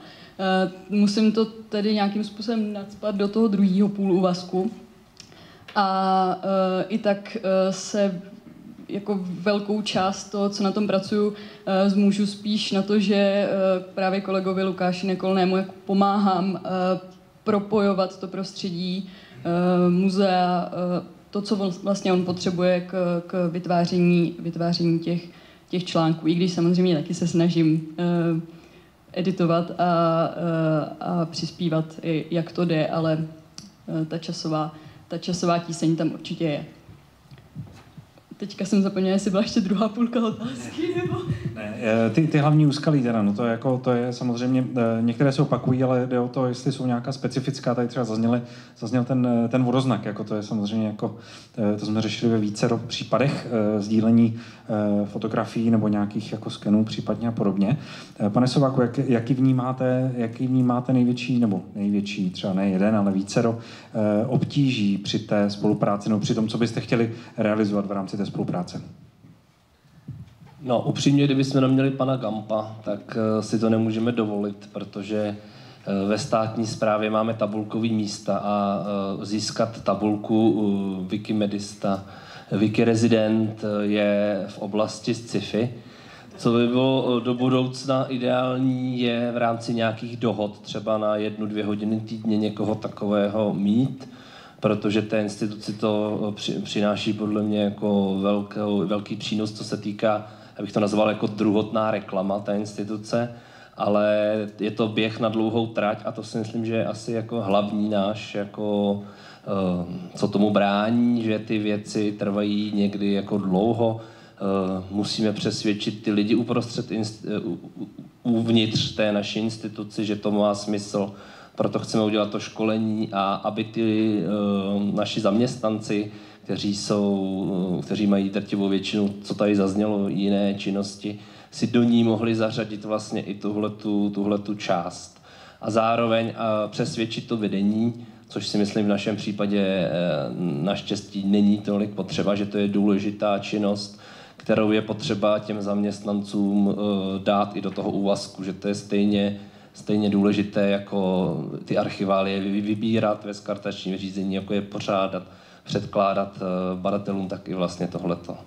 Uh, musím to tedy nějakým způsobem nadspat do toho druhého půl úvazku. A uh, i tak uh, se jako velkou část toho, co na tom pracuju, zmůžu spíš na to, že právě kolegovi Lukáši Nekolnému jako pomáhám propojovat to prostředí uh, muzea, uh, to, co vlastně on potřebuje k, k vytváření, vytváření těch, těch článků, i když samozřejmě taky se snažím uh, editovat a, a přispívat, jak to jde, ale ta časová, ta časová tíseň tam určitě je. Teďka jsem zapomněla, jestli byla ještě druhá půlka otázky, nebo... Ne, eh, ty, ty hlavní úskalí teda, no to je, jako, to je samozřejmě, eh, některé se opakují, ale jde o to, jestli jsou nějaká specifická, tady třeba zazněly, zazněl ten, eh, ten vodoznak, jako to je samozřejmě jako, to jsme řešili ve více případech sdílení fotografií nebo nějakých jako skenů případně a podobně. Pane Sováku, jak, jaký vnímáte, jaký vnímáte největší, nebo největší, třeba ne jeden, ale vícero obtíží při té spolupráci, nebo při tom, co byste chtěli realizovat v rámci té spolupráce? No, upřímně, kdybychom neměli pana Gampa, tak eh, si to nemůžeme dovolit, protože eh, ve státní správě máme tabulkový místa a eh, získat tabulku Wikimedista, Wikirezident je v oblasti sci-fi. Co by bylo do budoucna ideální, je v rámci nějakých dohod, třeba na jednu, dvě hodiny týdně někoho takového mít, protože té instituci to přináší podle mě jako velkou, velký přínos, co se týká abych to nazval jako druhotná reklama té instituce, ale je to běh na dlouhou trať a to si myslím, že je asi jako hlavní náš jako eh, co tomu brání, že ty věci trvají někdy jako dlouho. Eh, musíme přesvědčit ty lidi uprostřed, eh, uvnitř té naší instituci, že to má smysl. Proto chceme udělat to školení a aby ty naši zaměstnanci kteří, jsou, kteří mají drtivou většinu, co tady zaznělo, jiné činnosti, si do ní mohli zařadit vlastně i tuhletu, tuhletu část. A zároveň a přesvědčit to vedení, což si myslím v našem případě naštěstí není tolik potřeba, že to je důležitá činnost, kterou je potřeba těm zaměstnancům dát i do toho úvazku, že to je stejně, stejně důležité jako ty archiválie vybírat ve skartačním řízení, jako je pořádat, předkládat eh, badatelům, tak i vlastně tohleto.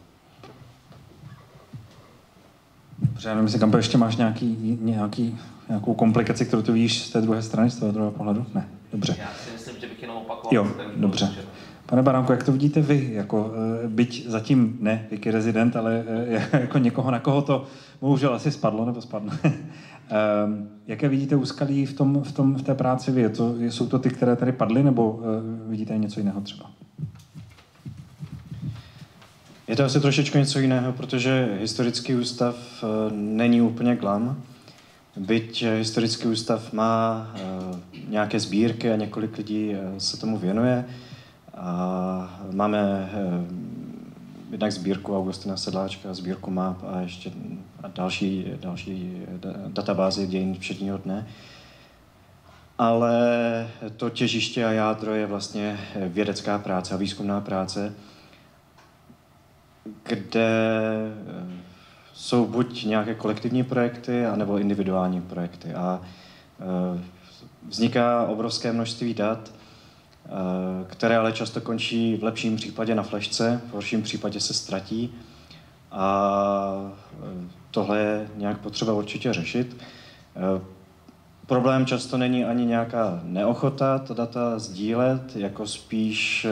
Dobře, já nevím, jestli Kampo ještě máš nějaký, nějaký, nějakou komplikaci, kterou ty vidíš z té druhé strany, z toho druhého pohledu? Ne, dobře. Já si myslím, že bych jenom opakoval. Jo, dobře. Pane Baránku, jak to vidíte vy, jako eh, byť zatím ne Vicky rezident, ale eh, jako někoho, na koho to bohužel asi spadlo nebo spadne. Ehm, jaké vidíte úskalí v, tom, v, tom, v té práci vy? To, jsou to ty, které tady padly, nebo vidíte něco jiného třeba? Je to asi trošičku něco jiného, protože historický ústav eh, není úplně glam. Byť eh, historický ústav má eh, nějaké sbírky a několik lidí se tomu věnuje. A máme jednak sbírku Augustina Sedláčka, sbírku map a ještě další, další databázy dějin všedního dne. ale to těžiště a jádro je vlastně vědecká práce a výzkumná práce, kde eh, jsou buď nějaké kolektivní projekty, anebo individuální projekty. A eh, vzniká obrovské množství dat, které ale často končí v lepším případě na flešce, v horším případě se ztratí. A tohle je nějak potřeba určitě řešit. Problém často není ani nějaká neochota ta data sdílet, jako spíš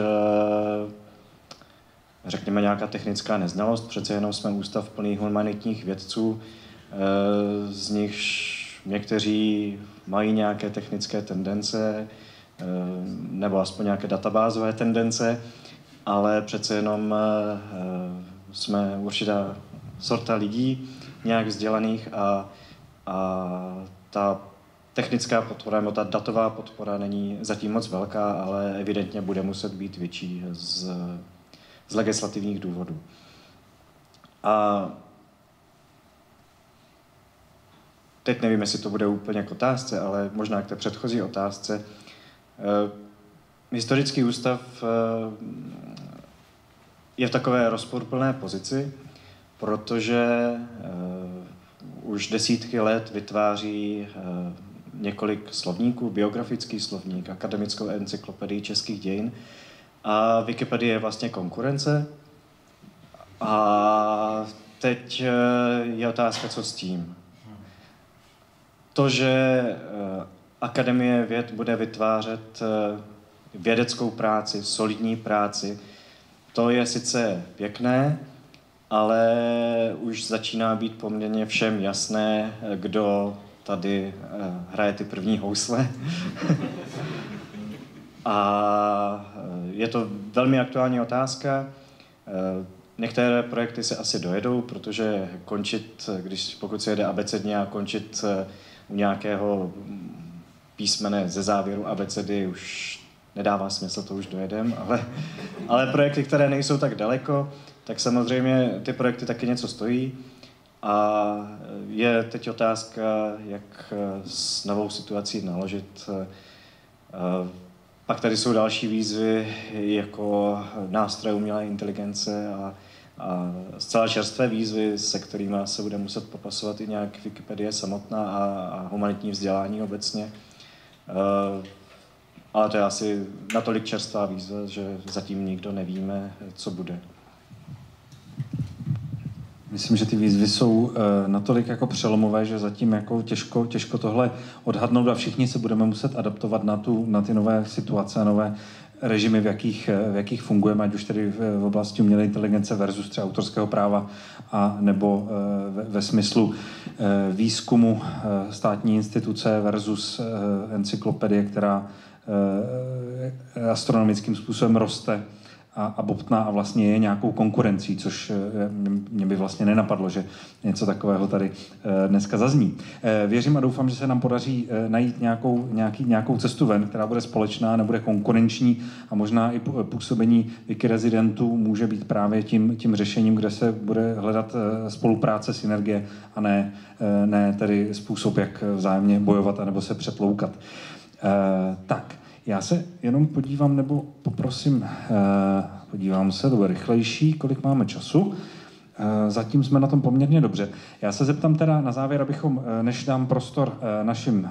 řekněme, nějaká technická neznalost. Přece jenom jsme ústav plný humanitních vědců, eh, z nichž někteří mají nějaké technické tendence, eh, nebo aspoň nějaké databázové tendence, ale přece jenom eh, jsme určitá sorta lidí, nějak vzdělaných a, a ta technická podpora nebo ta datová podpora není zatím moc velká, ale evidentně bude muset být větší z z legislativních důvodů. A teď nevím, jestli to bude úplně k otázce, ale možná k té předchozí otázce. Eh, historický ústav eh, je v takové rozporuplné pozici, protože eh, už desítky let vytváří několik slovníků, biografický slovník, akademickou encyklopedii českých dějin, a Wikipedie je vlastně konkurence. A teď je otázka, co s tím. To, že Akademie věd bude vytvářet eh, vědeckou práci, solidní práci, to je sice pěkné, ale už začíná být poměrně všem jasné, kdo tady hraje ty první housle. A eh, je to velmi aktuální otázka. Eh, některé projekty se asi dojedou, protože končit, když pokud se jede abecedně a končit eh, u nějakého písmene ze závěru abecedy už nedává smysl, to už dojedem, ale, ale projekty, které nejsou tak daleko, tak samozřejmě ty projekty taky něco stojí. A je teď otázka, jak s novou situací naložit. Pak tady jsou další výzvy jako nástroje umělé inteligence a, a zcela čerstvé výzvy, se kterými se bude muset popasovat i nějak Wikipedie samotná a, a humanitní vzdělání obecně. Uh, ale to je asi natolik čerstvá výzva, že zatím nikdo nevíme, co bude. Myslím, že ty výzvy jsou e, natolik jako přelomové, že zatím jako těžko, těžko tohle odhadnout a všichni se budeme muset adaptovat na, tu, na ty nové situace nové režimy, v jakých, v jakých fungujeme, ať už tedy v, oblasti umělé inteligence versus třeba autorského práva a nebo e, ve, ve smyslu e, výzkumu e, státní instituce versus encyklopedie, která astronomickým způsobem roste a, a bobtná a vlastně je nějakou konkurencí, což eh, mě by vlastně nenapadlo, že něco takového tady eh, dneska zazní. Eh, věřím a doufám, že se nám podaří najít nějakou, nějaký, nějakou cestu ven, která bude společná, nebude konkurenční a možná i působení Wiki rezidentů může být právě tím, tím řešením, kde se bude hledat spolupráce, synergie a ne, ne tedy způsob, jak vzájemně bojovat anebo se přetloukat. Tak, já se jenom podívám, nebo poprosím, eh, podívám se, to bude rychlejší, kolik máme času. Eh, zatím jsme na tom poměrně dobře. Já se zeptám teda na závěr, abychom, eh, než dám prostor našim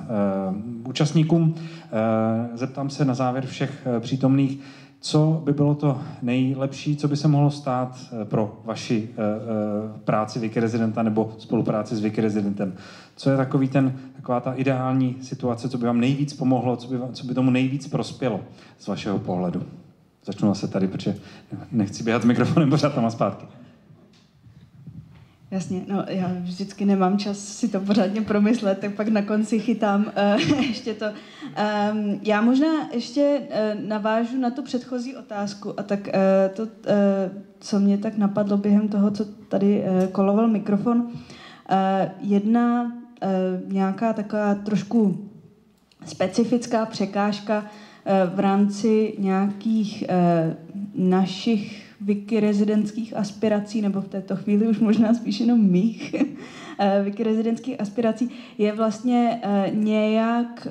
účastníkům, zeptám se na závěr všech přítomných, co by bylo to nejlepší, co by se mohlo stát pro vaši práci Wiki Residenta nebo spolupráci s Wiki Residentem? Co je takový ten taková ta ideální situace, co by vám nejvíc pomohlo, co by, co by tomu nejvíc prospělo z vašeho pohledu? Začnu se tady, protože nechci běhat s mikrofonem pořád tam a zpátky. Jasně, no já vždycky nemám čas si to pořádně promyslet, tak pak na konci chytám uh, ještě to. Um, já možná ještě uh, navážu na tu předchozí otázku a tak uh, to, uh, co mě tak napadlo během toho, co tady uh, koloval mikrofon. Uh, jedna nějaká taková trošku specifická překážka eh, v rámci nějakých eh, našich wiki rezidentských aspirací, nebo v této chvíli už možná spíš jenom mých wiki rezidentských aspirací, je vlastně nějak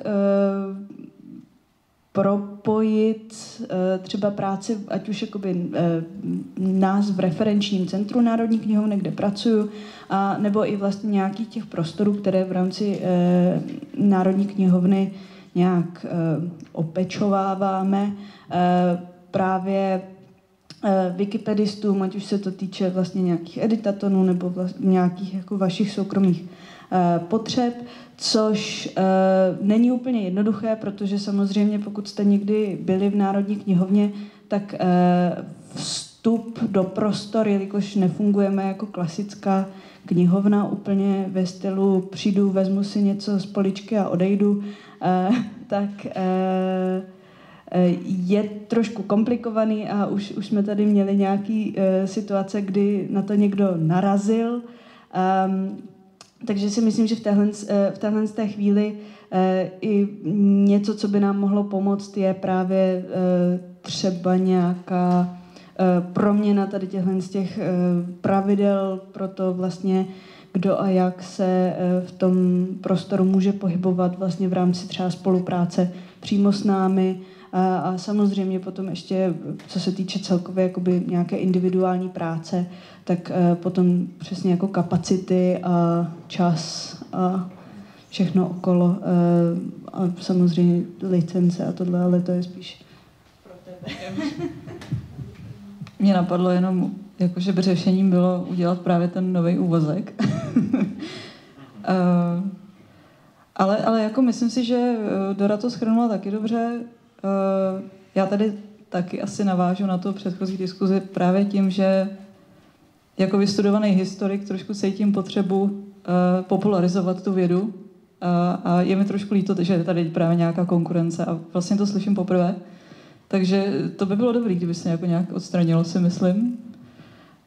propojit třeba práci, ať už jakoby nás v referenčním centru Národní knihovny, kde pracuju, a nebo i vlastně nějakých těch prostorů, které v rámci Národní knihovny nějak opečováváme, právě wikipedistům, ať už se to týče vlastně nějakých editatonů nebo vlastně nějakých jako vašich soukromých potřeb, což uh, není úplně jednoduché, protože samozřejmě pokud jste někdy byli v Národní knihovně, tak uh, vstup do prostor, jelikož nefungujeme jako klasická knihovna úplně ve stylu přijdu, vezmu si něco z poličky a odejdu, uh, tak uh, je trošku komplikovaný a už, už jsme tady měli nějaký uh, situace, kdy na to někdo narazil. Um, takže si myslím, že v téhle, v téhle té chvíli i něco, co by nám mohlo pomoct, je právě třeba nějaká proměna tady těchhle z těch pravidel pro to vlastně, kdo a jak se v tom prostoru může pohybovat vlastně v rámci třeba spolupráce přímo s námi, a, a samozřejmě potom ještě, co se týče celkově jakoby nějaké individuální práce, tak uh, potom přesně jako kapacity a čas a všechno okolo uh, a samozřejmě licence a tohle, ale to je spíš pro tebe. Mě napadlo jenom, jako, že by řešením bylo udělat právě ten nový úvozek. uh, ale, ale jako myslím si, že Dora to schrnula taky dobře. Já tady taky asi navážu na to předchozí diskuzi právě tím, že jako vystudovaný historik trošku cítím potřebu uh, popularizovat tu vědu a, a je mi trošku líto, že je tady právě nějaká konkurence a vlastně to slyším poprvé. Takže to by bylo dobré, kdyby se jako nějak odstranilo, si myslím.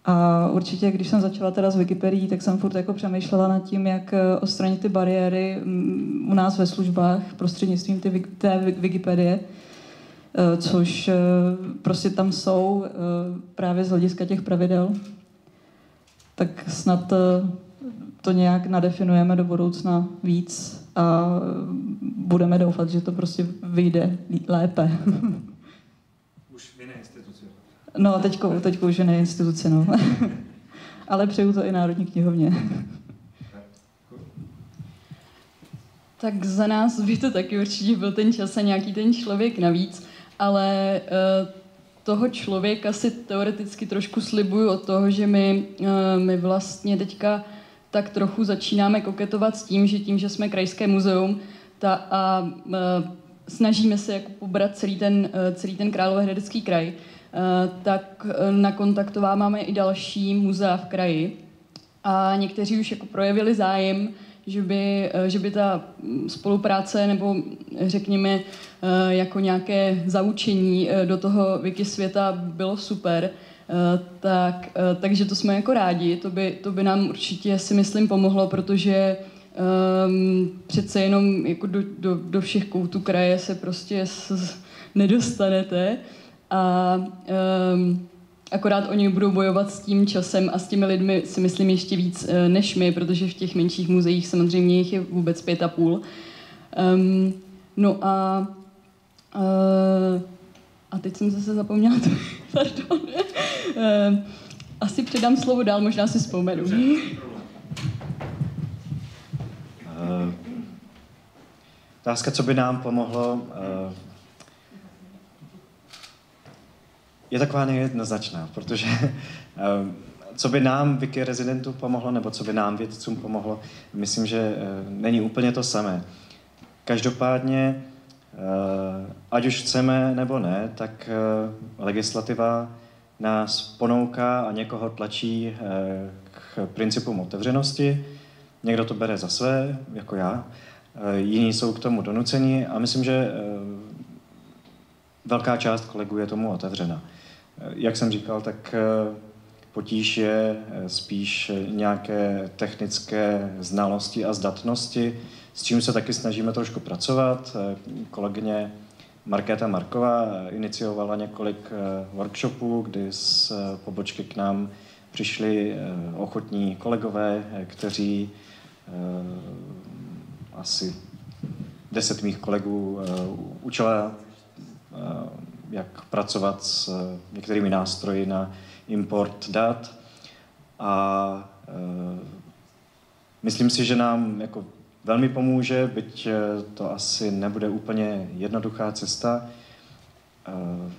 A určitě, když jsem začala teda s Wikipedií, tak jsem furt jako přemýšlela nad tím, jak eh, odstranit ty bariéry mm, u nás ve službách prostřednictvím ty, té Wikipedie, eh, což prostě tam jsou právě z hlediska těch pravidel tak snad eh, to nějak nadefinujeme do budoucna víc a budeme doufat, že to prostě vyjde lépe. Už v jiné instituci. No, teďko, teďko už v jiné instituci, no. Ale přeju to i Národní knihovně. Tak za nás by to taky určitě byl ten čas a nějaký ten člověk navíc, ale uh, toho člověka si teoreticky trošku slibuju od toho, že my, eh, my vlastně teďka tak trochu začínáme koketovat s tím, že tím, že jsme krajské muzeum ta, a, eh, snažíme se jako pobrat celý ten, eh, celý ten Královéhradecký kraj, tak nakontaktováváme i další muzea v kraji. A někteří už jako projevili zájem že by, eh, že by ta spolupráce nebo řekněme eh, jako nějaké zaučení eh, do toho wiki světa bylo super, tak, takže to jsme jako rádi, to by, to by nám určitě si myslím pomohlo, protože um, přece jenom jako do, do, do všech koutů kraje se prostě s, nedostanete. A um, Akorát oni budou bojovat s tím časem a s těmi lidmi si myslím ještě víc eh, než my, protože v těch menších muzeích samozřejmě jich je vůbec pět a půl. Um, no a uh, a teď jsem zase zapomněla to. Pardon. Uh, asi předám slovo dál, možná si vzpomenu. Uh, otázka, co by nám pomohlo uh, je taková nejednoznačná, protože ehm, co by nám Wiki rezidentů pomohlo, nebo co by nám vědcům pomohlo, myslím, že eh, není úplně to samé. Každopádně, eh, ať už chceme nebo ne, tak eh, legislativa nás ponouká a někoho tlačí k principům otevřenosti. Někdo to bere za své, jako já, jiní jsou k tomu donuceni a myslím, že velká část kolegů je tomu otevřena. Jak jsem říkal, tak eh, potíž je eh, spíš nějaké technické znalosti a zdatnosti, s čím se taky snažíme trošku pracovat. Eh, kolegyně Markéta Marková iniciovala několik workshopů, kdy z pobočky k nám přišli ochotní kolegové, kteří asi deset mých kolegů učila, jak pracovat s některými nástroji na import dat a Myslím si, že nám jako velmi pomůže, byť eh, to asi nebude úplně jednoduchá cesta. Eh,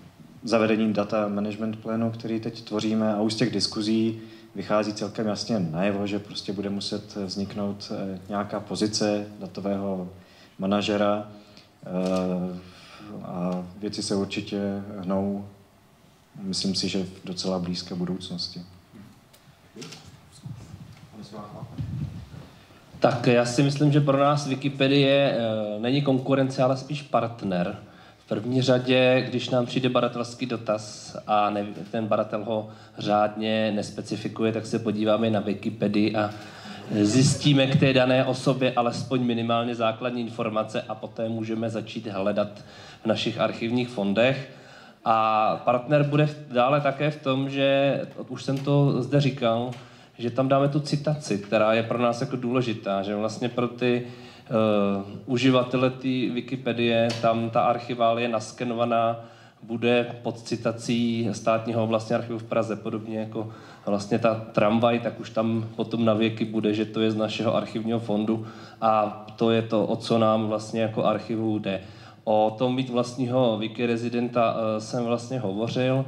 zavedením data management plánu, který teď tvoříme a už z těch diskuzí vychází celkem jasně najevo, že prostě bude muset vzniknout eh, nějaká pozice datového manažera a věci se určitě hnou, myslím si, že v docela blízké budoucnosti. Tak já si myslím, že pro nás Wikipedie eh, není konkurence, ale spíš partner. V první řadě, když nám přijde badatelský dotaz a ten badatel ho řádně nespecifikuje, tak se podíváme na Wikipedii a zjistíme k té dané osobě alespoň minimálně základní informace a poté můžeme začít hledat v našich archivních fondech. A partner bude dále také v tom, že, už jsem to zde říkal, že tam dáme tu citaci, která je pro nás jako důležitá, že vlastně pro ty uh, uživatele té Wikipedie tam ta archiválie naskenovaná bude pod citací státního vlastní archivu v Praze, podobně jako vlastně ta tramvaj, tak už tam potom na věky bude, že to je z našeho archivního fondu a to je to, o co nám vlastně jako archivu jde. O tom mít vlastního Wikirezidenta uh, jsem vlastně hovořil.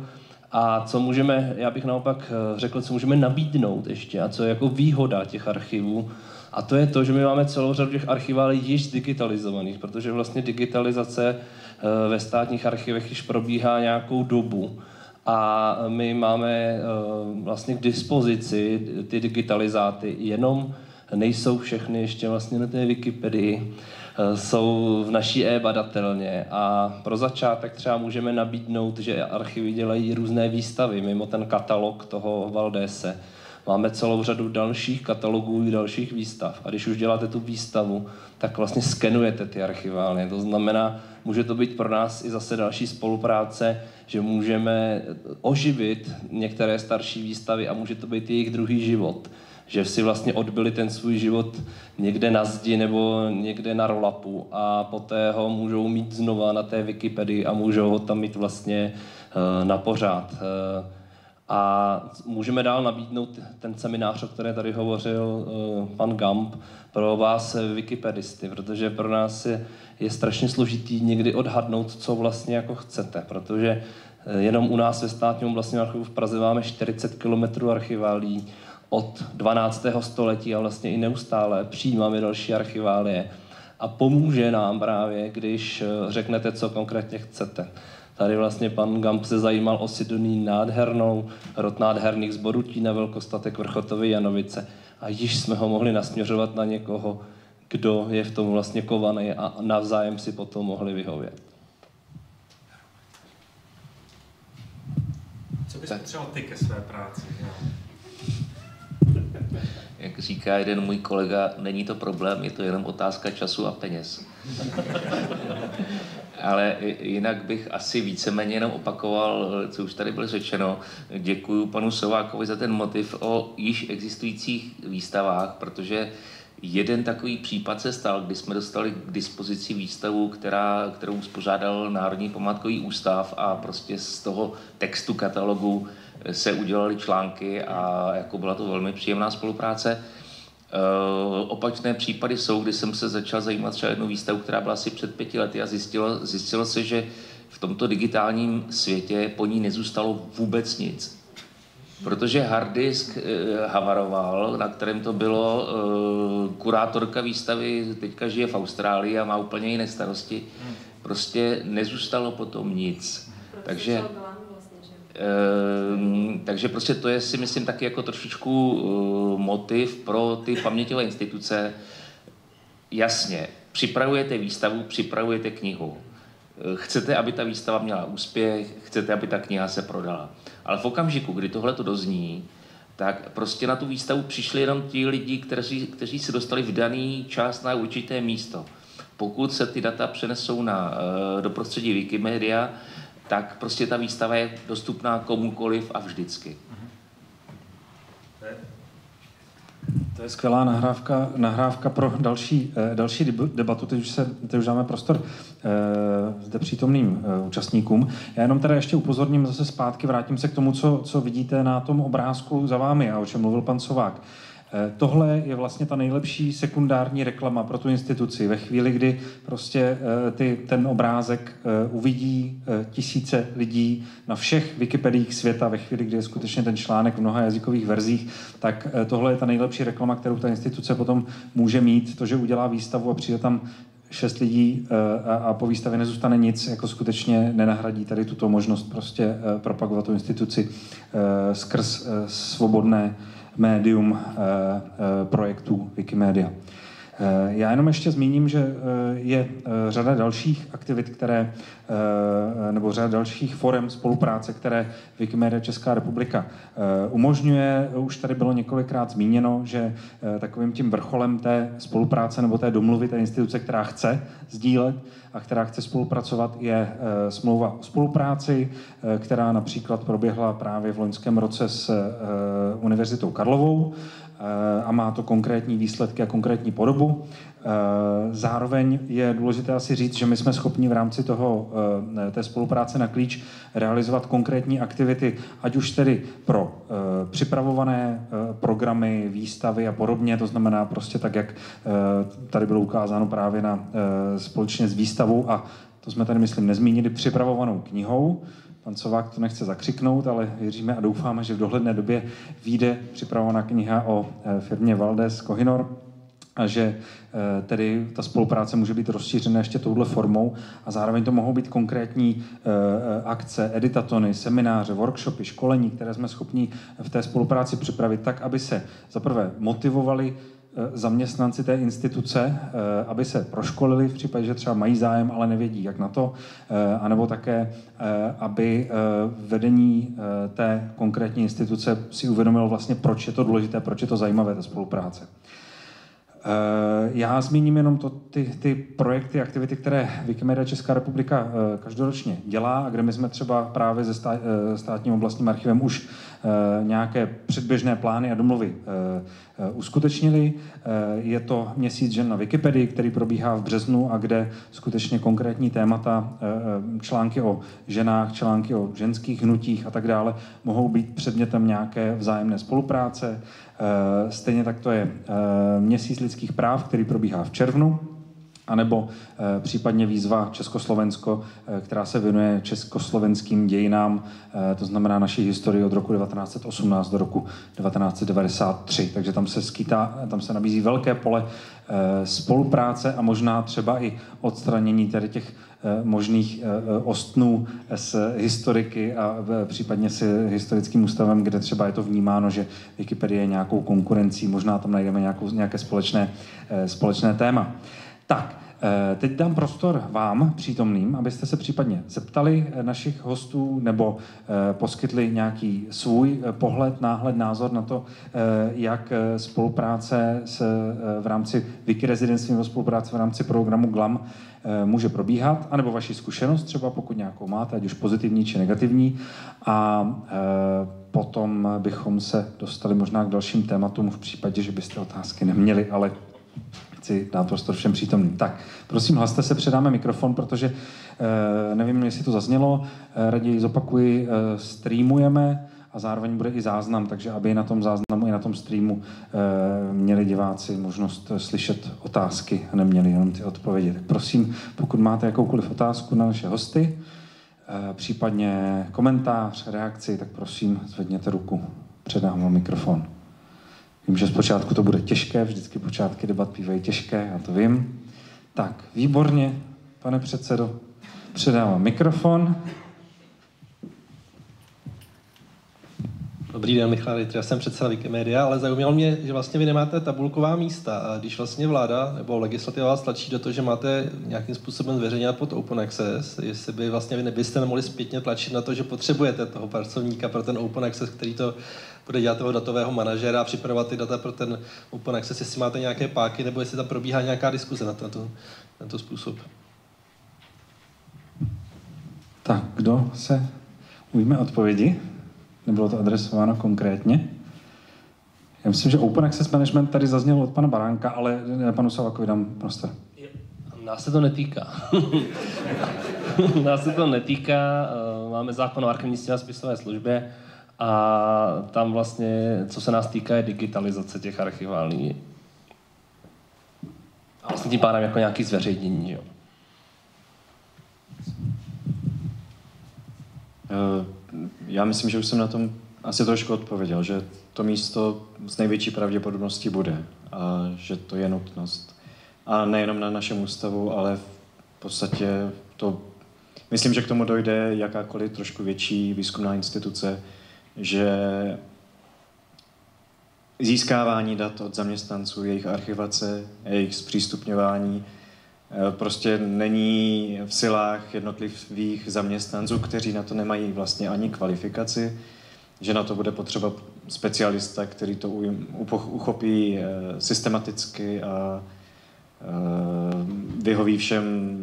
A co můžeme, já bych naopak eh, řekl, co můžeme nabídnout ještě a co je jako výhoda těch archivů, a to je to, že my máme celou řadu těch archiválí již digitalizovaných, protože vlastně digitalizace eh, ve státních archivech již probíhá nějakou dobu. A my máme eh, vlastně k dispozici ty digitalizáty, jenom nejsou všechny ještě vlastně na té Wikipedii. Eh, jsou v naší e-badatelně a pro začátek třeba můžeme nabídnout, že archivy dělají různé výstavy mimo ten katalog toho Valdese. Máme celou řadu dalších katalogů dalších výstav. A když už děláte tu výstavu, tak vlastně skenujete ty archiválně. To znamená, může to být pro nás i zase další spolupráce, že můžeme oživit některé starší výstavy a může to být jejich druhý život že si vlastně odbyli ten svůj život někde na zdi nebo někde na rolapu a poté ho můžou mít znova na té Wikipedii a můžou ho tam mít vlastně uh, na pořád. A můžeme dál nabídnout ten seminář, o které tady hovořil uh, pan Gamp, pro vás wikipedisty, protože pro nás je, je strašně složitý někdy odhadnout, co vlastně jako chcete, protože jenom u nás ve státním vlastním archivu v Praze máme 40 km archiválí, od 12. století a vlastně i neustále přijímáme další archiválie a pomůže nám právě, když eh, řeknete, co konkrétně chcete. Tady vlastně pan Gamp se zajímal o Sidoní nádhernou, rod nádherných zborů Tína Velkostatek Vrchotovy Janovice a již jsme ho mohli nasměřovat na někoho, kdo je v tom vlastně kovaný a navzájem si potom mohli vyhovět. Co bys potřeboval ty ke své práci? Jak říká jeden můj kolega, není to problém, je to jenom otázka času a peněz. Ale jinak bych asi víceméně jenom opakoval, co už tady bylo řečeno. Děkuji panu Sovákovi za ten motiv o již existujících výstavách, protože jeden takový případ se stal, kdy jsme dostali k dispozici výstavu, která, kterou uspořádal Národní památkový ústav a prostě z toho textu katalogu se udělaly články a jako byla to velmi příjemná spolupráce. Uh, opačné případy jsou, kdy jsem se začal zajímat třeba jednu výstavu, která byla asi před pěti lety a zjistilo, zjistilo se, že v tomto digitálním světě po ní nezůstalo vůbec nic. Protože hard disk uh, havaroval, na kterém to bylo, uh, kurátorka výstavy teďka žije v Austrálii a má úplně jiné starosti. Prostě nezůstalo potom nic. Takže Ehm, takže prostě to je si myslím taky jako trošičku uh, motiv pro ty paměťové instituce. Jasně, připravujete výstavu, připravujete knihu. Eh, chcete, aby ta výstava měla úspěch, chcete, aby ta kniha se prodala. Ale v okamžiku, kdy tohle to dozní, tak prostě na tu výstavu přišli jenom ti lidi, kteří, kteří se dostali v daný čas na určité místo. pokud se ty data přenesou na, eh, do prostředí Wikimedia, tak prostě ta výstava je dostupná komukoliv a vždycky. To je skvělá nahrávka, nahrávka pro další, eh, další debatu. Teď už, se, teď už dáme prostor eh, zde přítomným eh, účastníkům. Já jenom teda ještě upozorním zase zpátky, vrátím se k tomu, co, co vidíte na tom obrázku za vámi a o čem mluvil pan Sovák. Eh, tohle je vlastně ta nejlepší sekundární reklama pro tu instituci. Ve chvíli, kdy prostě eh, ty, ten obrázek eh, uvidí tisíce lidí na všech Wikipediích světa, ve chvíli, kdy je skutečně ten článek v mnoha jazykových verzích, tak tohle je ta nejlepší reklama, kterou ta instituce potom může mít. To, že udělá výstavu a přijde tam šest lidí a po výstavě nezůstane nic, jako skutečně nenahradí tady tuto možnost prostě propagovat tu instituci skrz svobodné médium eh, eh, projektů Wikimedia. Eh, já jenom ještě zmíním, že je řada dalších aktivit, které, nebo řada dalších forem spolupráce, které Wikimedia Česká republika umožňuje. Už tady bylo několikrát zmíněno, že takovým tím vrcholem té spolupráce nebo té domluvy té instituce, která chce sdílet a která chce spolupracovat, je smlouva o spolupráci, která například proběhla právě v loňském roce s Univerzitou Karlovou Eh, a má to konkrétní výsledky a konkrétní podobu. Eh, zároveň je důležité asi říct, že my jsme schopni v rámci toho, eh, té spolupráce na klíč realizovat konkrétní aktivity, ať už tedy pro připravované programy, výstavy a podobně, to znamená prostě tak, jak tady bylo ukázáno právě na společně s výstavou a to jsme tady, myslím, nezmínili, připravovanou knihou, Pan Sovák to nechce zakřiknout, ale věříme a doufáme, že v dohledné době vyjde připravovaná kniha o eh, firmě Valdes Kohinor a že eh, tedy ta spolupráce může být rozšířena ještě touhle formou a zároveň to mohou být konkrétní eh, akce, editatony, semináře, workshopy, školení, které jsme schopni v té spolupráci připravit tak, aby se zaprvé motivovali zaměstnanci té instituce, eh, aby se proškolili v případě, že třeba mají zájem, ale nevědí, jak na to, eh, anebo také, aby vedení té konkrétní instituce si uvědomilo vlastně, proč je to důležité, proč je to zajímavé, ta spolupráce. Já zmíním jenom to, ty, ty projekty, aktivity, které Wikimedia Česká republika každoročně dělá a kde my jsme třeba právě se státním oblastním archivem už nějaké předběžné plány a domluvy Eh, uskutečnili. Eh, je to měsíc žen na Wikipedii, který probíhá v březnu a kde skutečně konkrétní témata, eh, články o ženách, články o ženských hnutích a tak dále mohou být předmětem nějaké vzájemné spolupráce. Stejně tak to je měsíc lidských práv, který probíhá v červnu anebo e, případně výzva Československo, e, která se věnuje československým dějinám, e, to znamená naší historii od roku 1918 do roku 1993. Takže tam se skýtá, tam se nabízí velké pole spolupráce a možná třeba i odstranění tady těch možných ostnů s historiky a případně s historickým ústavem, kde třeba je to vnímáno, že Wikipedie je nějakou konkurencí, možná tam najdeme nějakou, nějaké společné, společné téma. Tak, eh, teď dám prostor vám, přítomným, abyste se případně zeptali eh, našich hostů nebo eh, poskytli nějaký svůj pohled, náhled, názor na to, jak spolupráce s, v rámci Wikiresidency nebo spolupráce v rámci programu GLAM může probíhat, anebo vaši zkušenost třeba, pokud nějakou máte, ať už pozitivní či negativní. A potom bychom se dostali možná k dalším tématům v případě, že byste otázky neměli, ale chci dát prostor všem přítomným. Tak, prosím, hlaste se, předáme mikrofon, protože eh, nevím, jestli to zaznělo, eh, raději zopakuji, eh, streamujeme a zároveň bude i záznam, takže aby na tom záznamu i na tom streamu měli diváci možnost slyšet otázky a neměli jenom ty odpovědi. Tak prosím, pokud máte jakoukoliv otázku na naše hosty, případně komentář, reakci, tak prosím, zvedněte ruku. Předám vám mikrofon. Vím, že zpočátku to bude těžké, vždycky počátky debat bývají těžké, já to vím. Tak, výborně, pane předsedo, předávám mikrofon. Dobrý den, Michal já jsem předseda Wikimedia, ale zajímalo mě, že vlastně vy nemáte tabulková místa a když vlastně vláda nebo legislativa vás tlačí do toho, že máte nějakým způsobem zveřejňovat pod Open Access, jestli by vlastně vy nebyste nemohli zpětně tlačit na to, že potřebujete toho pracovníka pro ten Open Access, který to bude dělat toho datového manažera a připravovat ty data pro ten Open Access, jestli máte nějaké páky, nebo jestli tam probíhá nějaká diskuze na to, tento způsob. Tak, kdo se ujme odpovědi? Nebylo to adresováno konkrétně? Já myslím, že Open Access Management tady zaznělo od pana Baránka, ale panu Salakovi dám prostor. Nás se to netýká. Nás se to netýká. Eh, máme zákon o archivnictví a spisové službě a tam vlastně, co se nás týká, je digitalizace těch archiválních. A vlastně tím pádem jako nějaký zveřejnění. Jo. Eh, já myslím, že už jsem na tom asi trošku odpověděl, že to místo s největší pravděpodobností bude a že to je nutnost. A nejenom na našem ústavu, ale v podstatě to, myslím, že k tomu dojde jakákoliv trošku větší výzkumná instituce, že získávání dat od zaměstnanců, jejich archivace, jejich zpřístupňování eh, prostě není v silách jednotlivých zaměstnanců, kteří na to nemají vlastně ani kvalifikaci, že na to bude potřeba specialista, který to uchopí eh, systematicky a eh, vyhoví všem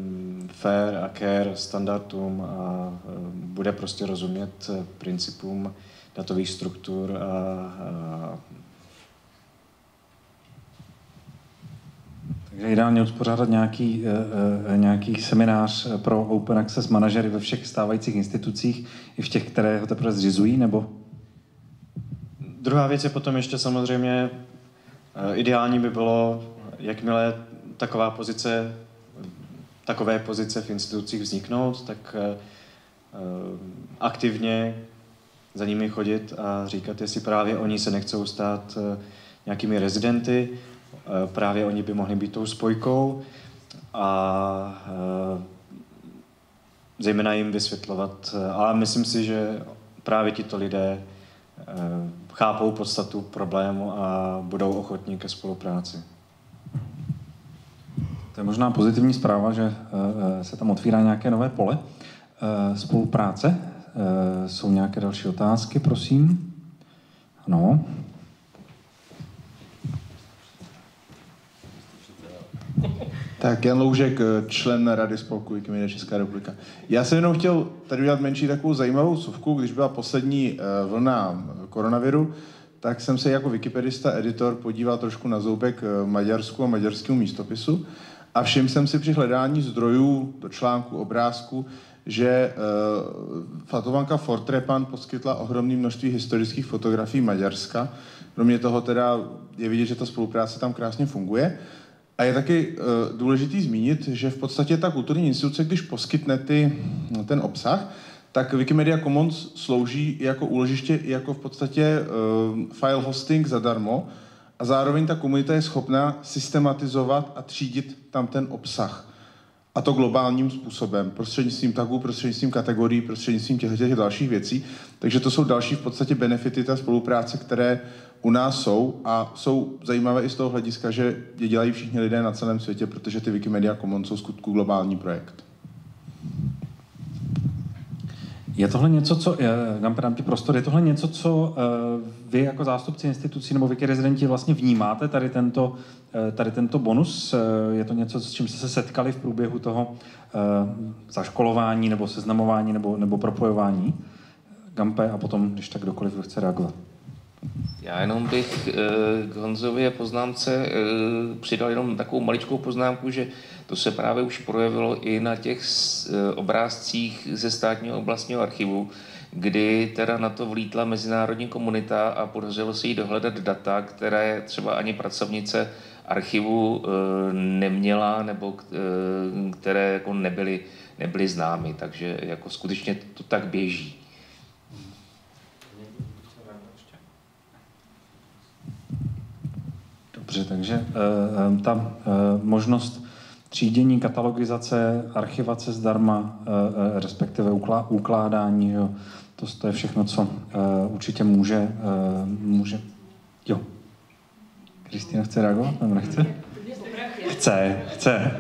fair a care standardům a bude prostě rozumět principům datových struktur a, a Takže ideálně uspořádat nějaký, uh, nějaký seminář pro Open Access manažery ve všech stávajících institucích, i v těch, které ho teprve zřizují, nebo? Druhá věc je potom ještě samozřejmě, uh, ideální by bylo, jakmile taková pozice, takové pozice v institucích vzniknout, tak aktivně za nimi chodit a říkat, jestli právě oni se nechcou stát nějakými rezidenty, Eh, právě oni by mohli být tou spojkou a eh, zejména jim vysvětlovat. Eh, ale myslím si, že právě tito lidé chápou podstatu problému a budou ochotní ke spolupráci. To je možná pozitivní zpráva, že se tam otvírá nějaké nové pole spolupráce. Jsou nějaké další otázky, prosím? Ano. Tak Jan Loužek, eh, člen Rady spolku Wikimedia Česká republika. Já jsem jenom chtěl tady udělat menší takovou zajímavou suvku, když byla poslední eh, vlna koronaviru, tak jsem se jako wikipedista, editor podíval trošku na zoubek eh, maďarsku a maďarskému místopisu a všiml jsem si při hledání zdrojů do článku, obrázku, že uh, Fatovanka Fortrepan poskytla ohromné množství historických fotografií Maďarska. Kromě toho teda je vidět, že ta spolupráce tam krásně funguje. A je taky uh, důležitý zmínit, že v podstatě ta kulturní instituce, když poskytne ty, ten obsah, tak Wikimedia Commons slouží jako úložiště, jako v podstatě uh, file hosting zadarmo a zároveň ta komunita je schopná systematizovat a třídit tam ten obsah. A to globálním způsobem, prostřednictvím tagů, prostřednictvím kategorií, prostřednictvím těch, těch dalších věcí. Takže to jsou další v podstatě benefity té spolupráce, které u nás jsou a jsou zajímavé i z toho hlediska, že je dělají všichni lidé na celém světě, protože ty Wikimedia Commons jsou skutku globální projekt. Je tohle něco, co, dám, dám ti prostor, je tohle něco, co uh, vy jako zástupci institucí nebo Wiki rezidenti vlastně vnímáte, tady tento, uh, tady tento bonus? Uh, je to něco, s čím jste se setkali v průběhu toho zaškolování nebo seznamování nebo, nebo propojování? Gampe a potom, když tak kdokoliv chce reagovat. Já jenom bych eh, k Honzově poznámce eh, přidal jenom takovou maličkou poznámku, že to se právě už projevilo i na těch eh, obrázcích ze státního oblastního archivu, kdy teda na to vlítla mezinárodní komunita a podařilo se jí dohledat data, které třeba ani pracovnice archivu neměla nebo které jako nebyly, nebyly známy. Takže jako skutečně to tak běží. Dobře, takže uh, ta možnost třídění, katalogizace, archivace zdarma, uh, respektive uklá, ukládání, jo, to, to je všechno, co uh, určitě může, může. Jo. Kristýna chce reagovat, nebo nechce? Chce, chce.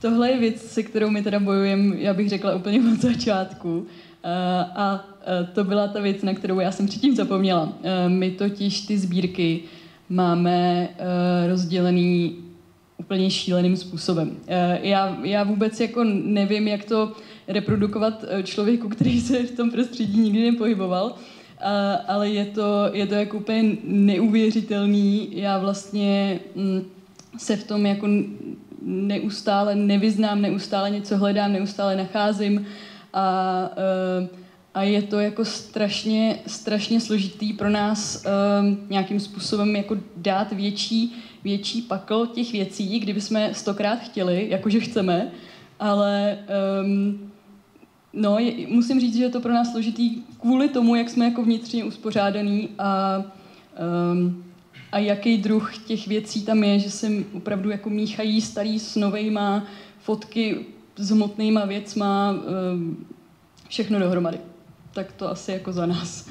Tohle je věc, se kterou my teda bojujeme, já bych řekla úplně od začátku. A to byla ta věc, na kterou já jsem předtím zapomněla. My totiž ty sbírky máme rozdělený úplně šíleným způsobem. Eh, já, já vůbec jako nevím, jak to reprodukovat eh, člověku, který se v tom prostředí nikdy nepohyboval, a, ale je to, je to jako úplně neuvěřitelný. Já vlastně mm, se v tom jako neustále nevyznám, neustále něco hledám, neustále nacházím a, eh, a je to jako strašně, strašně složitý pro nás nějakým způsobem jako dát větší větší pakl těch věcí, kdyby jsme stokrát chtěli, jakože chceme, ale um, no, je, musím říct, že je to pro nás složitý kvůli tomu, jak jsme jako vnitřně uspořádaný a, um, a jaký druh těch věcí tam je, že se opravdu jako míchají starý s novejma, fotky s hmotnýma věcma, um, všechno dohromady. Tak to asi jako za nás,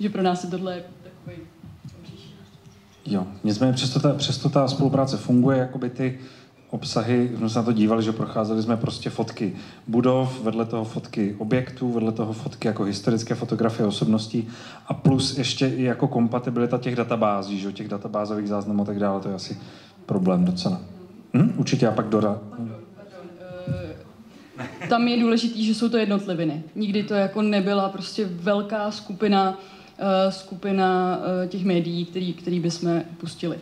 že pro nás je tohle Jo, nicméně přesto ta, přesto ta spolupráce funguje, jakoby ty obsahy, jsme se na to dívali, že procházeli jsme prostě fotky budov, vedle toho fotky objektů, vedle toho fotky jako historické fotografie osobností a plus ještě i jako kompatibilita těch databází, že těch databázových záznamů a tak dále, to je asi problém docela. Hm? Určitě a pak Dora. Tam je důležité, že jsou to jednotliviny. Nikdy to jako nebyla prostě velká skupina Eh, skupina eh, těch médií, který, který bychom pustili.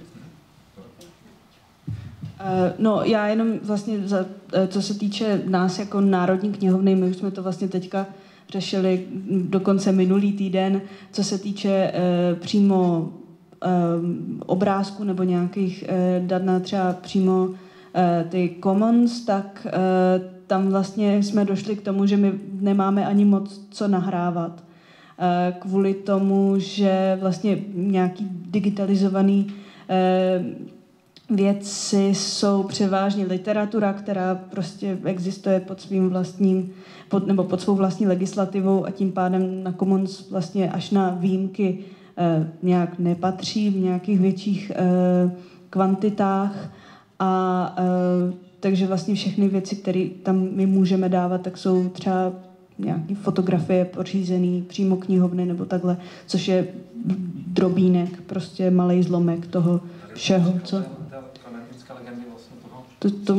Eh, no, já jenom vlastně, za, co se týče nás jako Národní knihovny, my už jsme to vlastně teďka řešili dokonce minulý týden, co se týče přímo obrázku nebo nějakých dat na třeba přímo ty commons, tak tam vlastně jsme došli k tomu, že my nemáme ani moc co nahrávat. Eh, kvůli tomu, že vlastně nějaký digitalizovaný eh, věci jsou převážně literatura, která prostě existuje pod svým vlastním, pod, nebo pod svou vlastní legislativou a tím pádem na Commons vlastně až na výjimky eh, nějak nepatří v nějakých větších eh, kvantitách. A eh, takže vlastně všechny věci, které tam my můžeme dávat, tak jsou třeba nějaký fotografie pořízený přímo knihovny nebo takhle, což je drobínek, prostě malý zlomek toho všeho, co... To, to,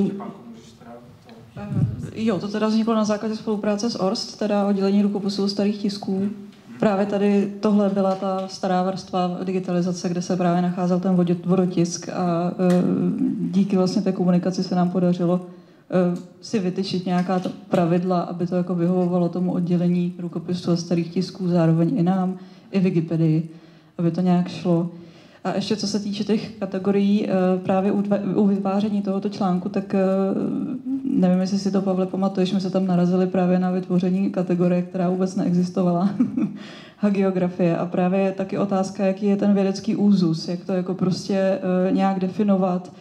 Jo, to teda vzniklo na základě spolupráce s ORST, teda oddělení rukopisů starých tisků. Právě tady tohle byla ta stará vrstva digitalizace, kde se právě nacházel ten vodotisk a e, díky vlastně té komunikaci se nám podařilo si vytyčit nějaká ta pravidla, aby to jako vyhovovalo tomu oddělení rukopisů a starých tisků, zároveň i nám, i Wikipedii, aby to nějak šlo. A ještě co se týče těch kategorií, eh, právě u vytváření tohoto článku, tak eh, nevím, jestli si to, Pavle, pamatuješ, my se tam narazili právě na vytvoření kategorie, která vůbec neexistovala, geografie. A právě je taky otázka, jaký je ten vědecký úzus, jak to jako prostě nějak definovat,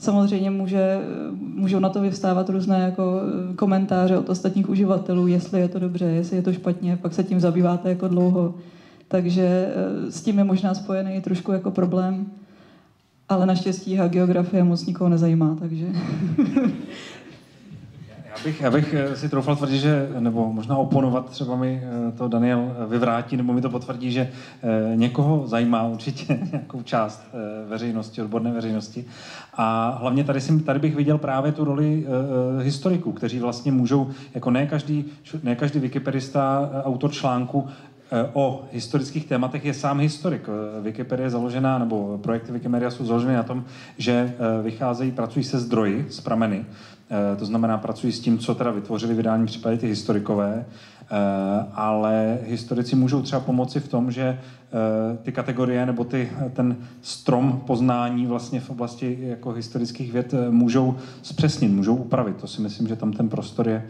Samozřejmě může, můžou na to vyvstávat různé jako komentáře od ostatních uživatelů, jestli je to dobře, jestli je to špatně, pak se tím zabýváte jako dlouho. Takže eh, s tím je možná spojený trošku jako problém, ale naštěstí geografie moc nikoho nezajímá, takže bych, já bych eh, si troufal tvrdit, že, nebo možná oponovat, třeba mi eh, to Daniel vyvrátí, nebo mi to potvrdí, že eh, někoho zajímá určitě nějakou část veřejnosti, odborné veřejnosti. A hlavně tady, si, tady bych viděl právě tu roli historiků, kteří vlastně můžou, jako ne každý, ne každý wikipedista, autor článku, o historických tématech je sám historik. Wikipedia je založená, nebo projekty Wikimedia jsou založeny na tom, že vycházejí, pracují se zdroji, s prameny, Eh, to znamená, pracují s tím, co teda vytvořili vydání případě ty historikové, eh, ale historici můžou třeba pomoci v tom, že eh, ty kategorie nebo ty, ten strom poznání vlastně v oblasti jako historických věd můžou zpřesnit, můžou upravit. To si myslím, že tam ten prostor je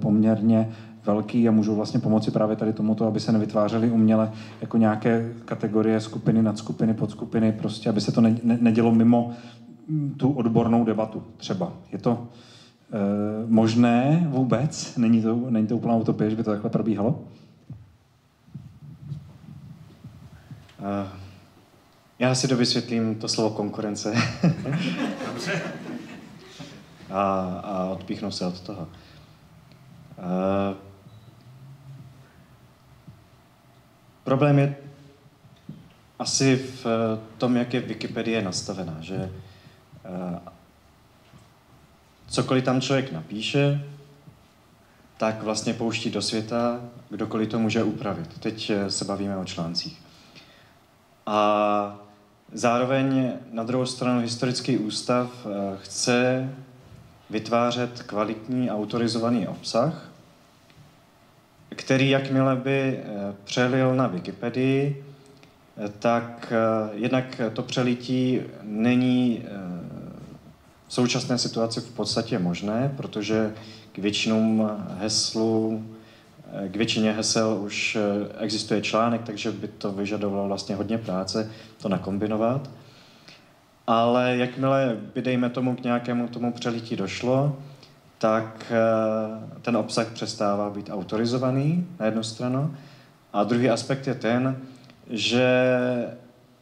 poměrně velký a můžou vlastně pomoci právě tady tomuto, aby se nevytvářely uměle jako nějaké kategorie, skupiny, nadskupiny, podskupiny, prostě aby se to ne, ne, nedělo mimo tu odbornou debatu třeba. Je to e, možné vůbec? Není to, není to úplná utopie, že by to takhle probíhalo? Uh, já si dovysvětlím to slovo konkurence. a, a odpíchnu se od toho. Uh, problém je asi v tom, jak je Wikipedie nastavená, že cokoliv tam člověk napíše, tak vlastně pouští do světa, kdokoliv to může upravit. Teď eh, se bavíme o článcích. A zároveň na druhou stranu historický ústav eh, chce vytvářet kvalitní autorizovaný obsah, který jakmile by eh, přelil na Wikipedii, tak jednak to přelití není v současné situaci v podstatě možné, protože k většinům heslů, k většině hesel už eh, existuje článek, takže by to vyžadovalo vlastně hodně práce to nakombinovat. Ale jakmile by, dejme tomu, k nějakému tomu přelití došlo, tak eh, ten obsah přestává být autorizovaný na jednu stranu. A druhý aspekt je ten, že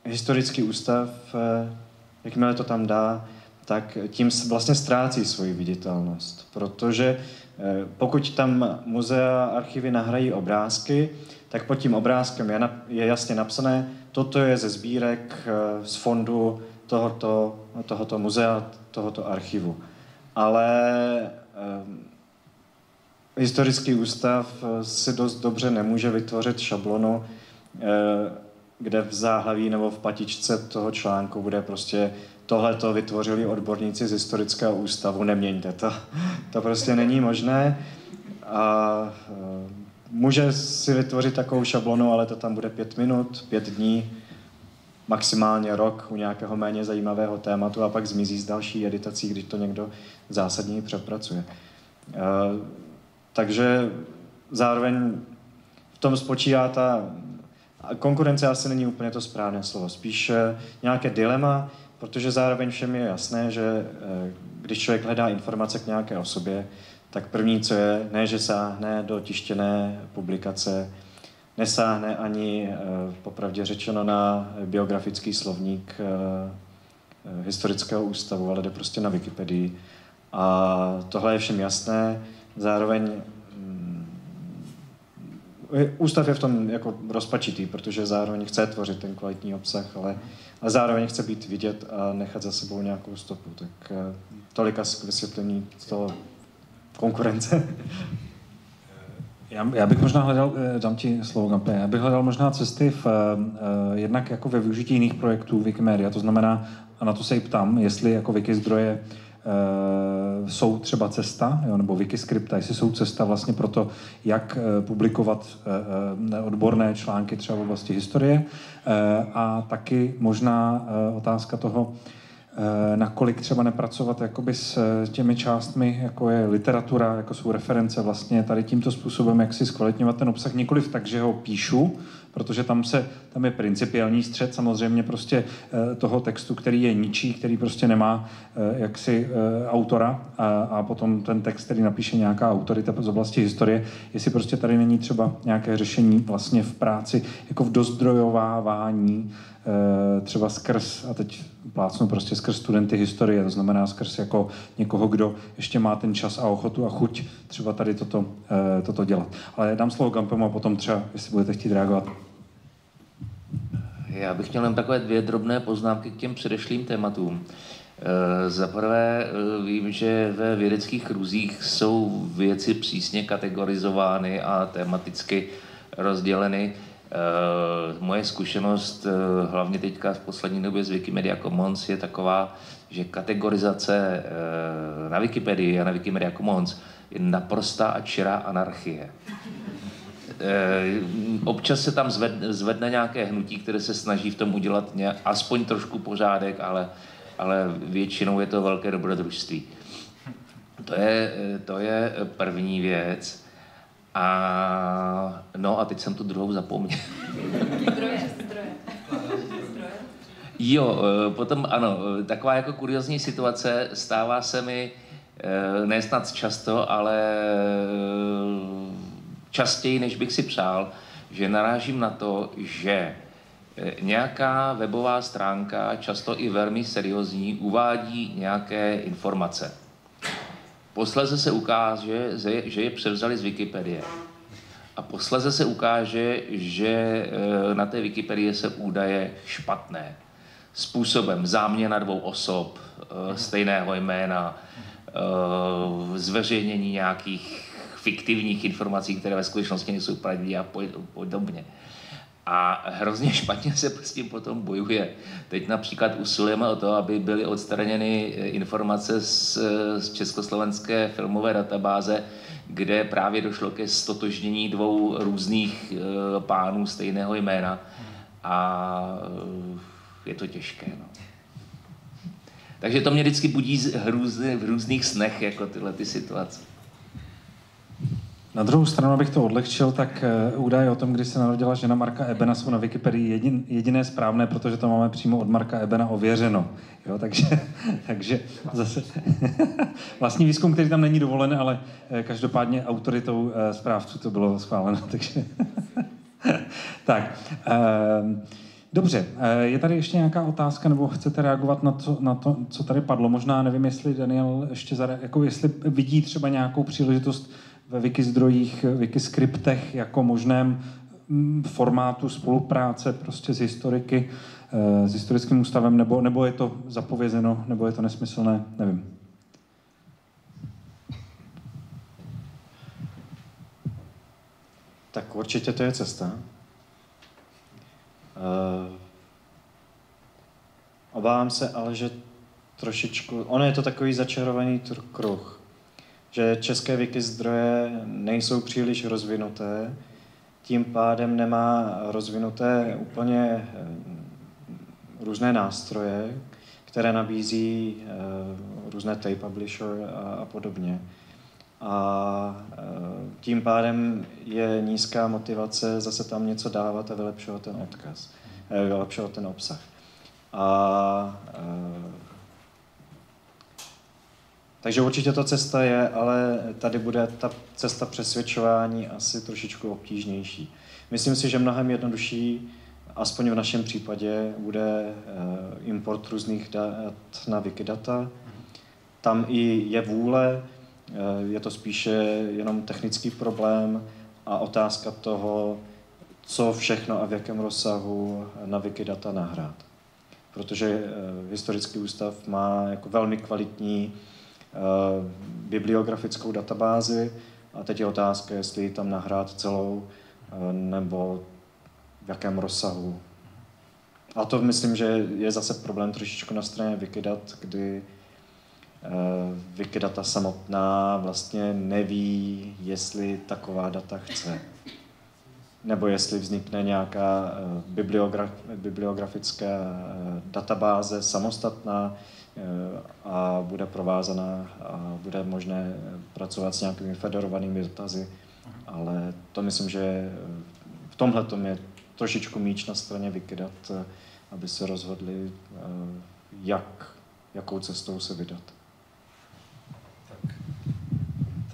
historický ústav, eh, jakmile to tam dá, tak tím vlastně ztrácí svoji viditelnost. Protože eh, pokud tam muzea, archivy nahrají obrázky, tak pod tím obrázkem je, je jasně napsané, toto je ze sbírek eh, z fondu tohoto, tohoto muzea, tohoto archivu. Ale eh, historický ústav eh, si dost dobře nemůže vytvořit šablonu, eh, kde v záhlaví nebo v patičce toho článku bude prostě tohle to vytvořili odborníci z historického ústavu, neměňte to. To prostě není možné. A e, může si vytvořit takovou šablonu, ale to tam bude pět minut, pět dní, maximálně rok u nějakého méně zajímavého tématu a pak zmizí z další editací, když to někdo zásadně přepracuje. E, takže zároveň v tom spočívá ta konkurence asi není úplně to správné slovo, spíš nějaké dilema, protože zároveň všem je jasné, že eh, když člověk hledá informace k nějaké osobě, tak první, co je, ne, že sáhne do tištěné publikace, nesáhne ani eh, popravdě řečeno na biografický slovník eh, historického ústavu, ale jde prostě na Wikipedii. A tohle je všem jasné. Zároveň mm, ústav je v tom jako rozpačitý, protože zároveň chce tvořit ten kvalitní obsah, ale a zároveň chce být vidět a nechat za sebou nějakou stopu. Tak eh, tolika k vysvětlení toho konkurence. Já, já bych možná hledal, eh, dám ti slovo Gampe, já bych hledal možná cesty v, uh, jednak jako ve využití jiných projektů Wikimedia, to znamená, a na to se i ptám, jestli jako wiki zdroje jsou třeba cesta, jo, nebo Wikiscripta, jestli jsou cesta vlastně pro to, jak uh, publikovat uh, odborné články třeba v oblasti historie. A taky možná otázka toho, nakolik třeba nepracovat jakoby s těmi částmi, jako je literatura, jako jsou reference vlastně tady tímto způsobem, jak si zkvalitňovat ten obsah, nikoliv tak, že ho píšu, protože tam, se, tam je principiální střed samozřejmě prostě eh, toho textu, který je ničí, který prostě nemá eh, jaksi eh, autora a, a potom ten text, který napíše nějaká autorita z oblasti historie, jestli prostě tady není třeba nějaké řešení vlastně v práci, jako v dozdrojovávání třeba skrz, a teď plácnu prostě skrz studenty historie, to znamená skrz jako někoho, kdo ještě má ten čas a ochotu a chuť třeba tady toto, toto dělat. Ale dám slovo Gampemu a potom třeba, jestli budete chtít reagovat. Já bych měl jen takové dvě drobné poznámky k těm předešlým tématům. E, za prvé vím, že ve vědeckých kruzích jsou věci přísně kategorizovány a tematicky rozděleny. E, moje zkušenost, hlavně teďka v poslední době z Wikimedia Commons, je taková, že kategorizace na Wikipedii a na Wikimedia Commons je naprostá a čirá anarchie. Eh, občas se tam zvedne, zvedne nějaké hnutí, které se snaží v tom udělat nějak, aspoň trošku pořádek, ale, ale většinou je to velké dobrodružství. To je, to je první věc. A no a teď jsem tu druhou zapomněl. Zdroje, zdroje. Jo, eh, potom ano, taková jako kuriozní situace stává se mi eh, ne snad často, ale častěji, než bych si přál, že narážím na to, že nějaká webová stránka, často i velmi seriózní, uvádí nějaké informace. Posléze se ukáže, že je převzali z Wikipedie. A posléze se ukáže, že eh, na té Wikipedii se údaje špatné. Způsobem záměna dvou osob, eh, stejného jména, zveřejnění nějakých fiktivních informací, které ve skutečnosti nejsou pravdivé a podobně. A hrozně špatně se s tím potom bojuje. Teď například usilujeme o to, aby byly odstraněny informace z, z československé filmové databáze, kde právě došlo ke stotožnění dvou různých eh, pánů stejného jména. A eh, je to těžké. No. Takže to mě vždycky budí v různých snech, jako tyhle ty situace. Na druhou stranu, abych to odlehčil, tak uh, údaje o tom, kdy se narodila žena Marka Ebena, jsou na Wikipedii jedin, jediné správné, protože to máme přímo od Marka Ebena ověřeno. Jo, takže, takže zase vlastní výzkum, který tam není dovolen, ale uh, každopádně autoritou uh, správců to bylo schváleno. Takže tak. Uh, Dobře, je tady ještě nějaká otázka, nebo chcete reagovat na to, na to co tady padlo? Možná nevím, jestli Daniel ještě zare, jako jestli vidí třeba nějakou příležitost ve Wikizdrojích, Wikiscriptech jako možném mm, formátu spolupráce prostě s historiky, eh, s historickým ústavem, nebo, nebo je to zapovězeno, nebo je to nesmyslné, nevím. Tak určitě to je cesta. Uh, obávám se ale, že trošičku, ono je to takový začarovaný kruh že české wiki zdroje nejsou příliš rozvinuté, tím pádem nemá rozvinuté úplně eh, různé nástroje, které nabízí eh, různé tape publisher a, a podobně. A eh, tím pádem je nízká motivace zase tam něco dávat a vylepšovat ten odkaz, vylepšovat ten obsah. A takže určitě to cesta je, ale tady bude ta cesta přesvědčování asi trošičku obtížnější. Myslím si, že mnohem jednodušší, aspoň v našem případě, bude eh, import různých dat na Wikidata. Tam i je vůle, eh, je to spíše jenom technický problém a otázka toho, co všechno a v jakém rozsahu na Wikidata nahrát. Protože eh, historický ústav má jako velmi kvalitní bibliografickou databázi a teď je otázka, jestli ji tam nahrát celou eh, nebo v jakém rozsahu. A to myslím, že je zase problém trošičku na straně Wikidat, kdy eh, Wikidata samotná vlastně neví, jestli taková data chce. Nebo jestli vznikne nějaká bibliograf, bibliografická databáze samostatná, Eh, a bude provázaná a bude možné pracovat s nějakými federovanými dotazy, ale to myslím, že v tomhle tom je trošičku míč na straně Wikidat, eh, aby se rozhodli, eh, jak, jakou cestou se vydat.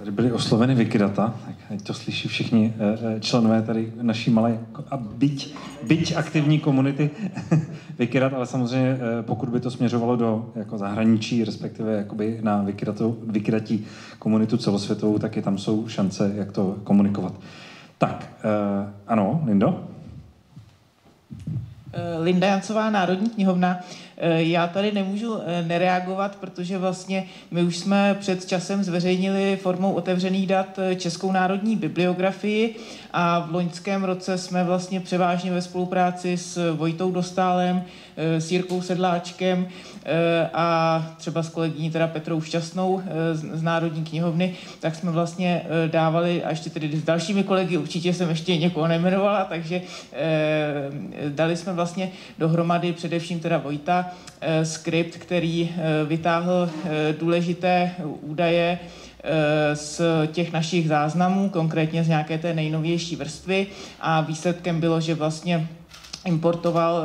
Tady byly osloveny Wikidata, tak ať to slyší všichni členové tady naší malé a byť, byť aktivní komunity Wikidat, ale samozřejmě pokud by to směřovalo do jako zahraničí, respektive jakoby na Wikidatí komunitu celosvětovou, tak i tam jsou šance, jak to komunikovat. Tak, ano, Lindo? Linda Jancová, Národní knihovna. Eh, já tady nemůžu eh, nereagovat, protože vlastně my už jsme před časem zveřejnili formou otevřených dat eh, Českou národní bibliografii a v loňském roce jsme vlastně převážně ve spolupráci s Vojtou Dostálem, s Jirkou Sedláčkem a třeba s kolegyní teda Petrou Šťastnou z Národní knihovny, tak jsme vlastně dávali, a ještě tedy s dalšími kolegy, určitě jsem ještě někoho nejmenovala, takže dali jsme vlastně dohromady především teda Vojta, Eh, skript, který eh, vytáhl eh, důležité údaje z těch našich záznamů, konkrétně z nějaké té nejnovější vrstvy a výsledkem bylo, že vlastně importoval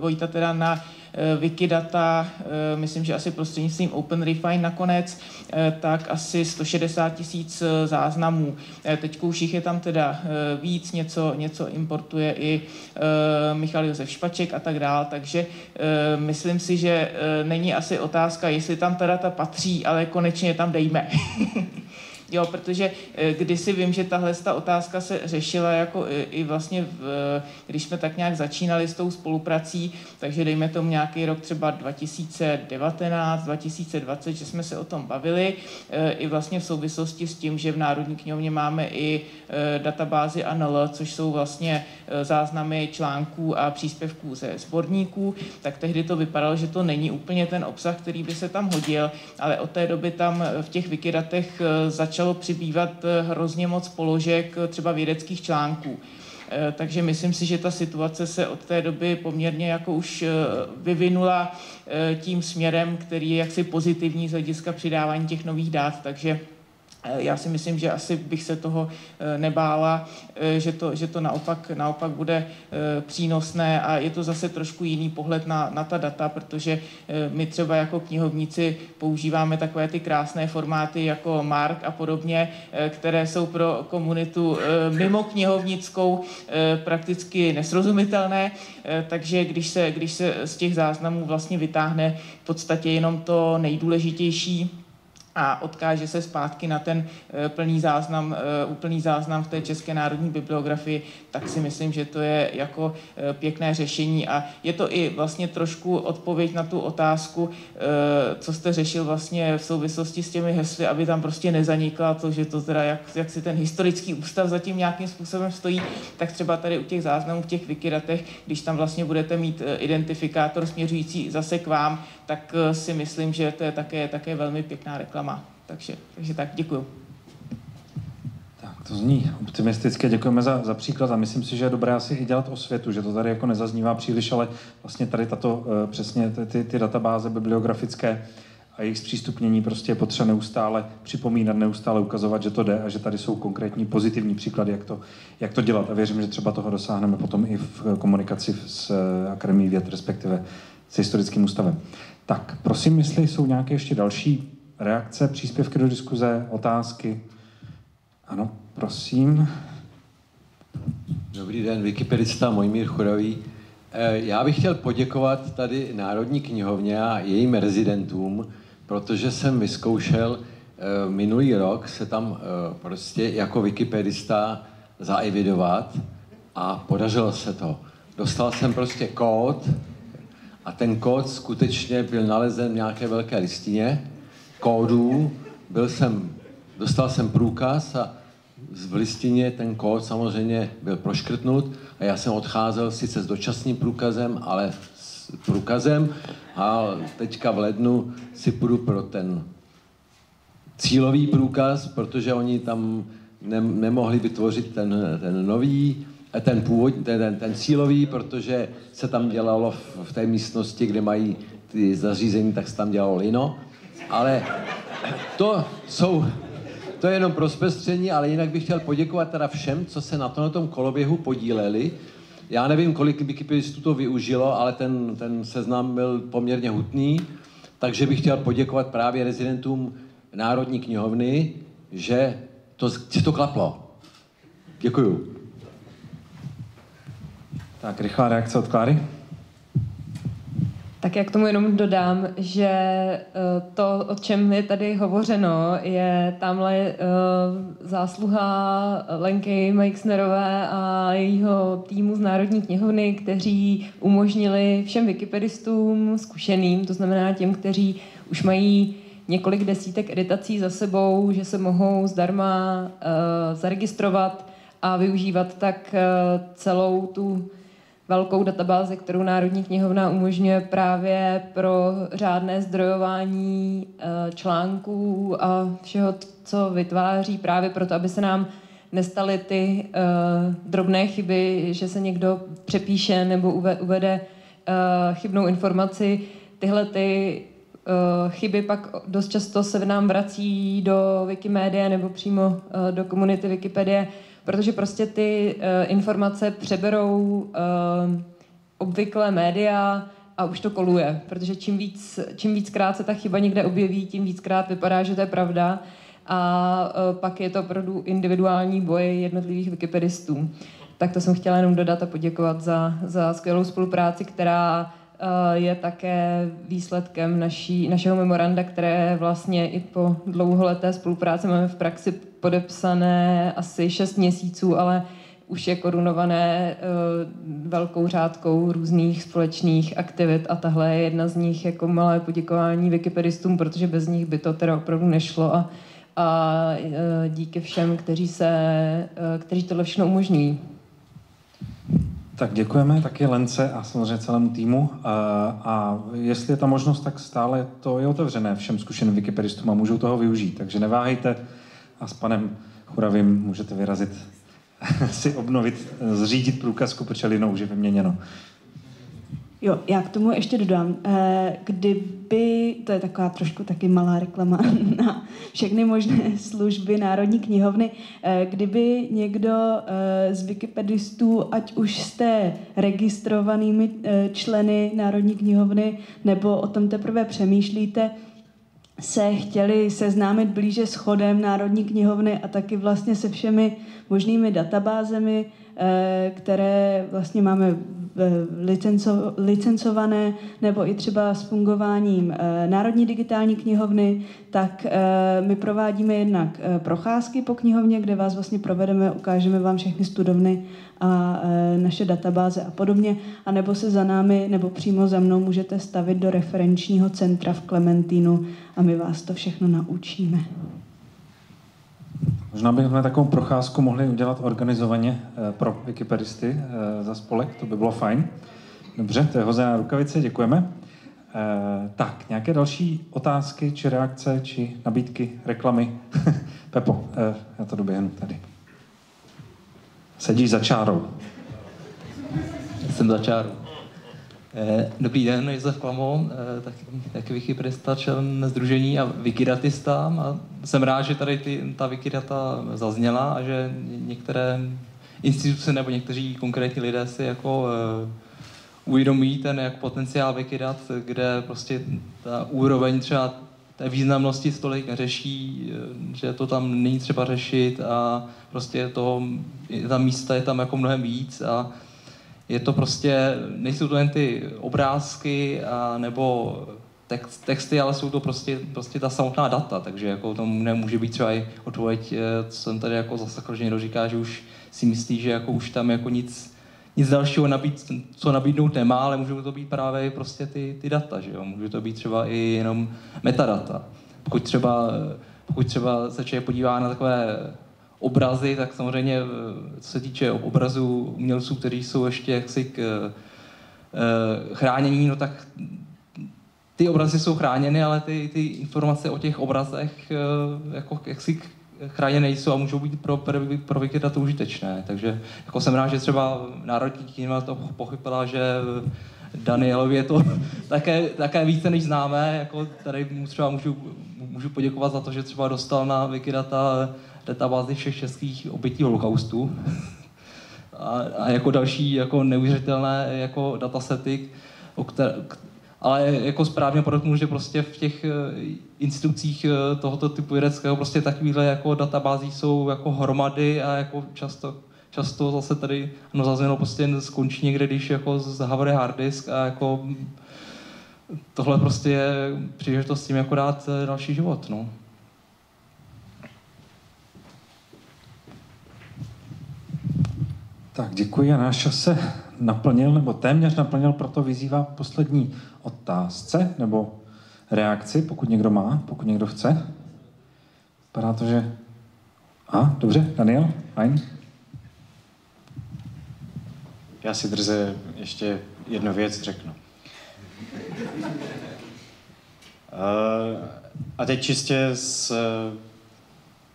Vojta teda na Eh, Wikidata, eh, myslím, že asi prostřednictvím OpenRefine nakonec, eh, tak asi 160 tisíc záznamů. Teď už jich je tam teda víc, něco, něco importuje i Michal Josef Špaček a tak dál, takže myslím si, že není asi otázka, jestli tam ta data patří, ale konečně tam dejme. Jo, protože kdysi vím, že tahle ta otázka se řešila jako i, i vlastně, v, když jsme tak nějak začínali s tou spoluprací, takže dejme tomu nějaký rok třeba 2019, 2020, že jsme se o tom bavili, i vlastně v souvislosti s tím, že v Národní knihovně máme i databázi ANL, což jsou vlastně záznamy článků a příspěvků ze sborníků, tak tehdy to vypadalo, že to není úplně ten obsah, který by se tam hodil, ale od té doby tam v těch wikidatech začalo přibývat hrozně moc položek třeba vědeckých článků. Takže myslím si, že ta situace se od té doby poměrně jako už vyvinula tím směrem, který je jaksi pozitivní z hlediska přidávání těch nových dát. Takže Eh, já si myslím, že asi bych se toho eh, nebála, eh, že to, že to naopak, naopak bude přínosné a je to zase trošku jiný pohled na, na ta data, protože my třeba jako knihovníci používáme takové ty krásné formáty jako Mark a podobně, které jsou pro komunitu mimo knihovnickou prakticky nesrozumitelné, takže když se, když se z těch záznamů vlastně vytáhne v podstatě jenom to nejdůležitější, a odkáže se zpátky na ten eh, plný záznam, eh, úplný záznam v té České národní bibliografii, tak si myslím, že to je jako eh, pěkné řešení. A je to i vlastně trošku odpověď na tu otázku, co jste řešil vlastně v souvislosti s těmi hesly, aby tam prostě nezanikla to, že to teda, jak, jak si ten historický ústav zatím nějakým způsobem stojí, tak třeba tady u těch záznamů v těch wikidatech, když tam vlastně budete mít identifikátor směřující zase k vám, tak si myslím, že to je také, také velmi pěkná reklama. Takže, takže tak, děkuju. Tak, to zní optimisticky, děkujeme za, za příklad a myslím si, že je dobré asi i dělat osvětu, že to tady jako nezaznívá příliš, ale vlastně tady tato, eh, přesně ty, ty databáze bibliografické a jejich zpřístupnění prostě je potřeba neustále připomínat, neustále ukazovat, že to jde a že tady jsou konkrétní pozitivní příklady, jak to, jak to dělat. A věřím, že třeba toho dosáhneme potom i v komunikaci s eh, Akademií věd, respektive s historickým ústavem. Tak, prosím, jestli jsou nějaké ještě další reakce, příspěvky do diskuze, otázky? Ano, prosím. Dobrý den, wikipedista Mojmír Chodový. Eh, já bych chtěl poděkovat tady Národní knihovně a jejím rezidentům, protože jsem vyzkoušel eh, minulý rok se tam eh, prostě jako wikipedista zaevidovat a podařilo se to. Dostal jsem prostě kód a ten kód skutečně byl nalezen v nějaké velké listině kódů, byl jsem, dostal jsem průkaz a v listině ten kód samozřejmě byl proškrtnut a já jsem odcházel sice s dočasným průkazem, ale s průkazem a teďka v lednu si půjdu pro ten cílový průkaz, protože oni tam ne, nemohli vytvořit ten, ten nový, ten původní, ten, ten, ten cílový, protože se tam dělalo v, v té místnosti, kde mají ty zařízení, tak se tam dělalo lino. Ale to jsou, to je jenom pro zpestření, ale jinak bych chtěl poděkovat teda všem, co se na tom, tom koloběhu podíleli. Já nevím, kolik wikipedistů to využilo, ale ten, ten seznam byl poměrně hutný, takže bych chtěl poděkovat právě rezidentům Národní knihovny, že to, že to klaplo. Děkuju. Tak, rychlá reakce od Kláry. Tak já k tomu jenom dodám, že eh, to, o čem je tady hovořeno, je tamhle eh, zásluha Lenky Majksnerové a jejího týmu z Národní knihovny, kteří umožnili všem wikipedistům zkušeným, to znamená těm, kteří už mají několik desítek editací za sebou, že se mohou zdarma uh, zaregistrovat a využívat tak celou tu velkou databázi, kterou Národní knihovna umožňuje právě pro řádné zdrojování eh, článků a všeho, co vytváří právě proto, aby se nám nestaly ty uh, drobné chyby, že se někdo přepíše nebo uvede uh, chybnou informaci. Tyhle ty chyby pak dost často se nám vrací do Wikimedia nebo přímo do komunity Wikipedie protože prostě ty uh, informace přeberou uh, obvyklé média a už to koluje, protože čím, víc, čím víckrát se ta chyba někde objeví, tím víckrát vypadá, že to je pravda a uh, pak je to opravdu individuální boj jednotlivých wikipedistů. Tak to jsem chtěla jenom dodat a poděkovat za, za skvělou spolupráci, která je také výsledkem naší, našeho memoranda, které vlastně i po dlouholeté spolupráci máme v praxi podepsané asi 6 měsíců, ale už je korunované velkou řádkou různých společných aktivit a tahle je jedna z nich jako malé poděkování wikipedistům, protože bez nich by to teda opravdu nešlo a, a díky všem, kteří, se, kteří tohle všechno umožňují. Tak děkujeme taky Lence a samozřejmě celému týmu. A, a jestli je ta možnost, tak stále to je otevřené všem zkušeným wikipedistům a můžou toho využít. Takže neváhejte a s panem Churavým můžete vyrazit si obnovit, zřídit průkazku, protože linou už je vyměněno. Jo, já k tomu ještě dodám. Eh, kdyby, to je taková trošku taky malá reklama na všechny možné služby Národní knihovny, eh, kdyby někdo eh, z wikipedistů, ať už jste registrovanými členy Národní knihovny, nebo o tom teprve přemýšlíte, se chtěli seznámit blíže s chodem Národní knihovny a taky vlastně se všemi možnými databázemi, které vlastně máme licenco, licencované nebo i třeba s fungováním eh, Národní digitální knihovny, tak eh, my provádíme jednak eh, procházky po knihovně, kde vás vlastně provedeme, ukážeme vám všechny studovny a naše databáze a podobně, a nebo se za námi nebo přímo za mnou můžete stavit do referenčního centra v Klementínu a my vás to všechno naučíme. Možná bychom takovou procházku mohli udělat organizovaně eh, pro wikipedisty eh, za spolek, to by bylo fajn. Dobře, to je hozená rukavice, děkujeme. Eh, tak, nějaké další otázky, či reakce, či nabídky, reklamy? Pepo, já to doběhnu tady. Sedíš za čárou. Jsem za čárou. Eh, dobrý den, Josef Klamo, eh, tak, taky wikipedista, člen združení a wikidatista. A jsem rád, že tady ty, ta wikidata zazněla a že některé instituce nebo někteří konkrétní lidé si jako uh, uvědomí ten jak potenciál wikidat, kde prostě ta úroveň třeba té významnosti stolik neřeší, že to tam není třeba řešit a prostě to, ta místa je tam jako mnohem víc a je to prostě, nejsou to jen ty obrázky a, nebo text, texty, ale jsou to prostě, prostě ta samotná data, takže jako to nemůže být třeba i odpověď, eh, co jsem tady jako zasakl, že někdo říká, že už si myslí, že jako už tam jako nic, nic dalšího nabít, co nabídnout nemá, ale můžou to být právě prostě ty, ty data, že jo? Může to být třeba i jenom metadata. Pokud třeba, pokud třeba se člověk podívá na takové obrazy, tak samozřejmě, eh, co se týče obrazů umělců, kteří jsou ještě jaksi k, eh, chránění, no tak ty obrazy jsou chráněny, ale ty, ty informace o těch obrazech eh, jako jaksi chráněné nejsou a můžou být pro, pro, pro Wikidata užitečné. Takže jako jsem rád, že třeba Národní knihovna to pochopila, že Danielovi je to také, také více než známé. Jako tady mu třeba můžu, můžu poděkovat za to, že třeba dostal na Wikidata databázi všech českých obětí holokaustu. A, a, jako další jako neuvěřitelné jako datasety, o které, ale jako správně podotknu, že prostě v těch eh, institucích eh, tohoto typu vědeckého prostě takovýhle jako databází jsou jako hromady a jako často, často zase tady no zaznělo prostě skončí někde, když jako zahavre hard disk a jako tohle prostě je příležitost s tím jako dát eh, další život, no. Tak děkuji a náš čas se naplnil, nebo téměř naplnil, proto vyzývá poslední otázce nebo reakci, pokud někdo má, pokud někdo chce. Vypadá to, že... A, dobře, Daniel, fajn. Já si drze ještě jednu věc řeknu. A teď čistě z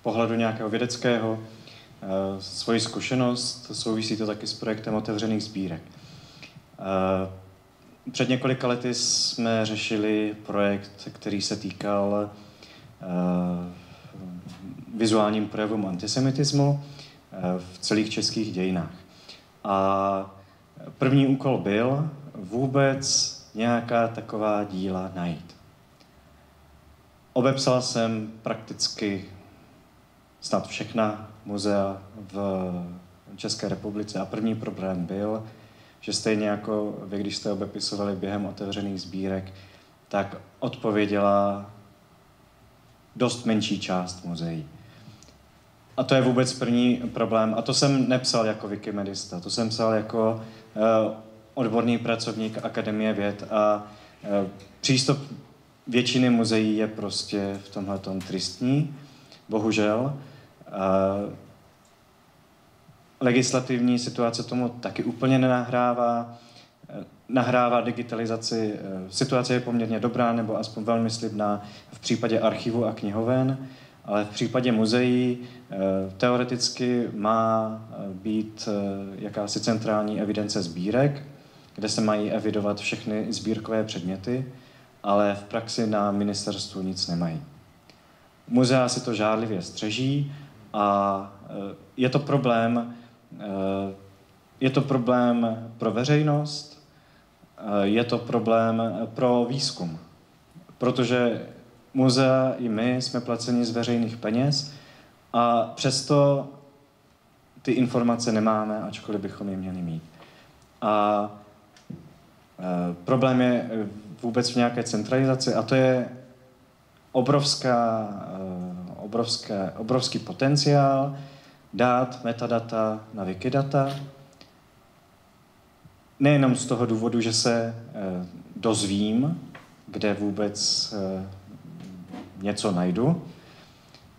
pohledu nějakého vědeckého, svoji zkušenost, souvisí to taky s projektem otevřených sbírek. Před několika lety jsme řešili projekt, který se týkal vizuálním projevům antisemitismu v celých českých dějinách. A první úkol byl vůbec nějaká taková díla najít. Obepsal jsem prakticky snad všechna muzea v České republice a první problém byl že stejně jako vy, když jste obepisovali během otevřených sbírek, tak odpověděla dost menší část muzeí. A to je vůbec první problém. A to jsem nepsal jako wikimedista, to jsem psal jako uh, odborný pracovník Akademie věd a uh, přístup většiny muzeí je prostě v tomhle tristní, bohužel. Legislativní situace tomu taky úplně nenahrává. Nahrává digitalizaci. Situace je poměrně dobrá, nebo aspoň velmi slibná v případě archivu a knihoven, ale v případě muzeí teoreticky má být jakási centrální evidence sbírek, kde se mají evidovat všechny sbírkové předměty, ale v praxi na ministerstvu nic nemají. Muzea si to žádlivě střeží a je to problém, Eh, je to problém pro veřejnost, eh, je to problém pro výzkum, protože muzea i my jsme placeni z veřejných peněz a přesto ty informace nemáme, ačkoliv bychom je měli mít. A problém je vůbec v nějaké centralizaci a to je obrovská, obrovské, obrovský potenciál, dát metadata na Wikidata. Nejenom z toho důvodu, že se eh, dozvím, kde vůbec eh, něco najdu,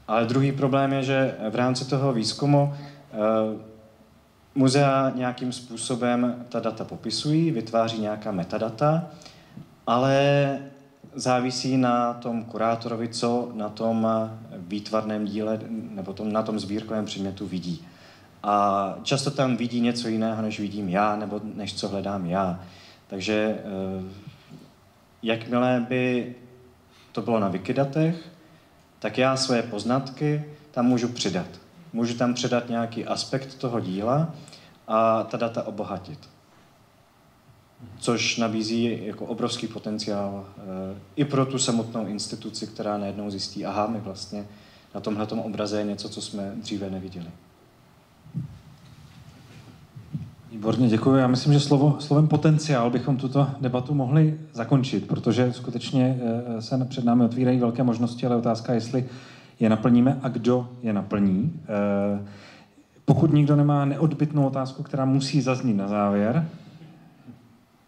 ale druhý problém je, že v rámci toho výzkumu eh, muzea nějakým způsobem ta data popisují, vytváří nějaká metadata, ale závisí na tom kurátorovi, co na tom výtvarném díle nebo tom, na tom sbírkovém předmětu vidí. A často tam vidí něco jiného, než vidím já, nebo než co hledám já. Takže eh, jakmile by to bylo na Wikidatech, tak já své poznatky tam můžu přidat. Můžu tam přidat nějaký aspekt toho díla a ta data obohatit což nabízí jako obrovský potenciál eh, i pro tu samotnou instituci, která najednou zjistí, aha, my vlastně na tomhle obraze je něco, co jsme dříve neviděli. Výborně, děkuji. Já myslím, že slovo, slovem potenciál bychom tuto debatu mohli zakončit, protože skutečně eh, se před námi otvírají velké možnosti, ale otázka, jestli je naplníme a kdo je naplní. Eh, pokud nikdo nemá neodbitnou otázku, která musí zaznít na závěr,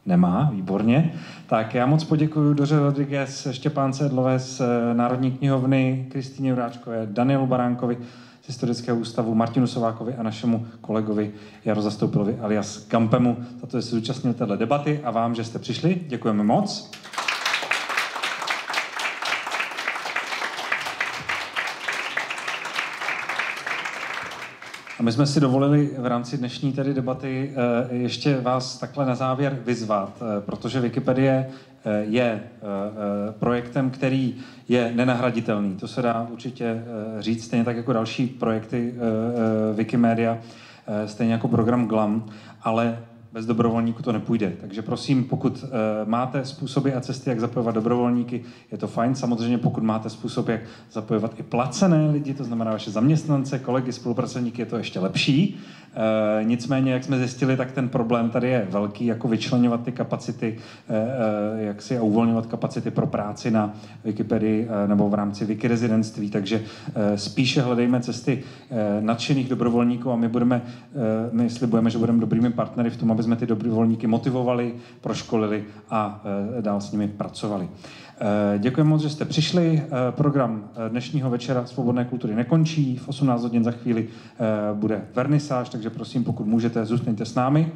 Nemá, výborně. Tak já moc poděkuji Doře Rodriguez, Štěpán Sedlové z eh, Národní knihovny, Kristýně Juráčkové, Danielu Baránkovi z Historického ústavu, Martinu Sovákovi a našemu kolegovi Jaro Zastoupilovi alias Kampemu za to, že se zúčastnil této debaty a vám, že jste přišli. Děkujeme moc. A my jsme si dovolili v rámci dnešní tedy debaty eh, ještě vás takhle na závěr vyzvat, eh, protože Wikipedie eh, je projektem, který je nenahraditelný. To se dá určitě říct, stejně tak jako další projekty Wikimedia, stejně jako program GLAM, ale bez dobrovolníků to nepůjde. Takže prosím, pokud uh, máte způsoby a cesty, jak zapojovat dobrovolníky, je to fajn. Samozřejmě, pokud máte způsob, jak zapojovat i placené lidi, to znamená vaše zaměstnance, kolegy, spolupracovníky, je to ještě lepší. Uh, nicméně, jak jsme zjistili, tak ten problém tady je velký, jako vyčlenovat ty kapacity, uh, jak si a uvolňovat kapacity pro práci na Wikipedii uh, nebo v rámci Wikirezidentství. Takže uh, spíše hledejme cesty uh, nadšených dobrovolníků a my budeme, uh, my slibujeme, že budeme dobrými partnery v tom, aby jsme ty dobrovolníky motivovali, proškolili a uh, dál s nimi pracovali. Děkujeme moc, že jste přišli. Program dnešního večera Svobodné kultury nekončí. V 18 hodin za chvíli bude vernisáž, takže prosím, pokud můžete, zůstaňte s námi.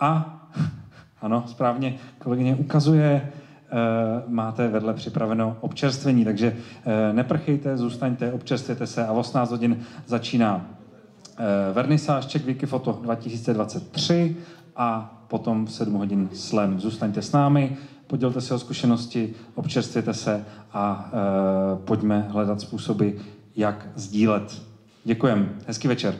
A, ano, správně kolegyně ukazuje, máte vedle připraveno občerstvení, takže neprchejte, zůstaňte, občerstvěte se a v 18 hodin začíná vernisáž Czech Wikifoto 2023 a potom v 7 hodin slam. Zůstaňte s námi podělte se o zkušenosti, občerstvěte se a e, pojďme hledat způsoby, jak sdílet. Děkujem. Hezký večer.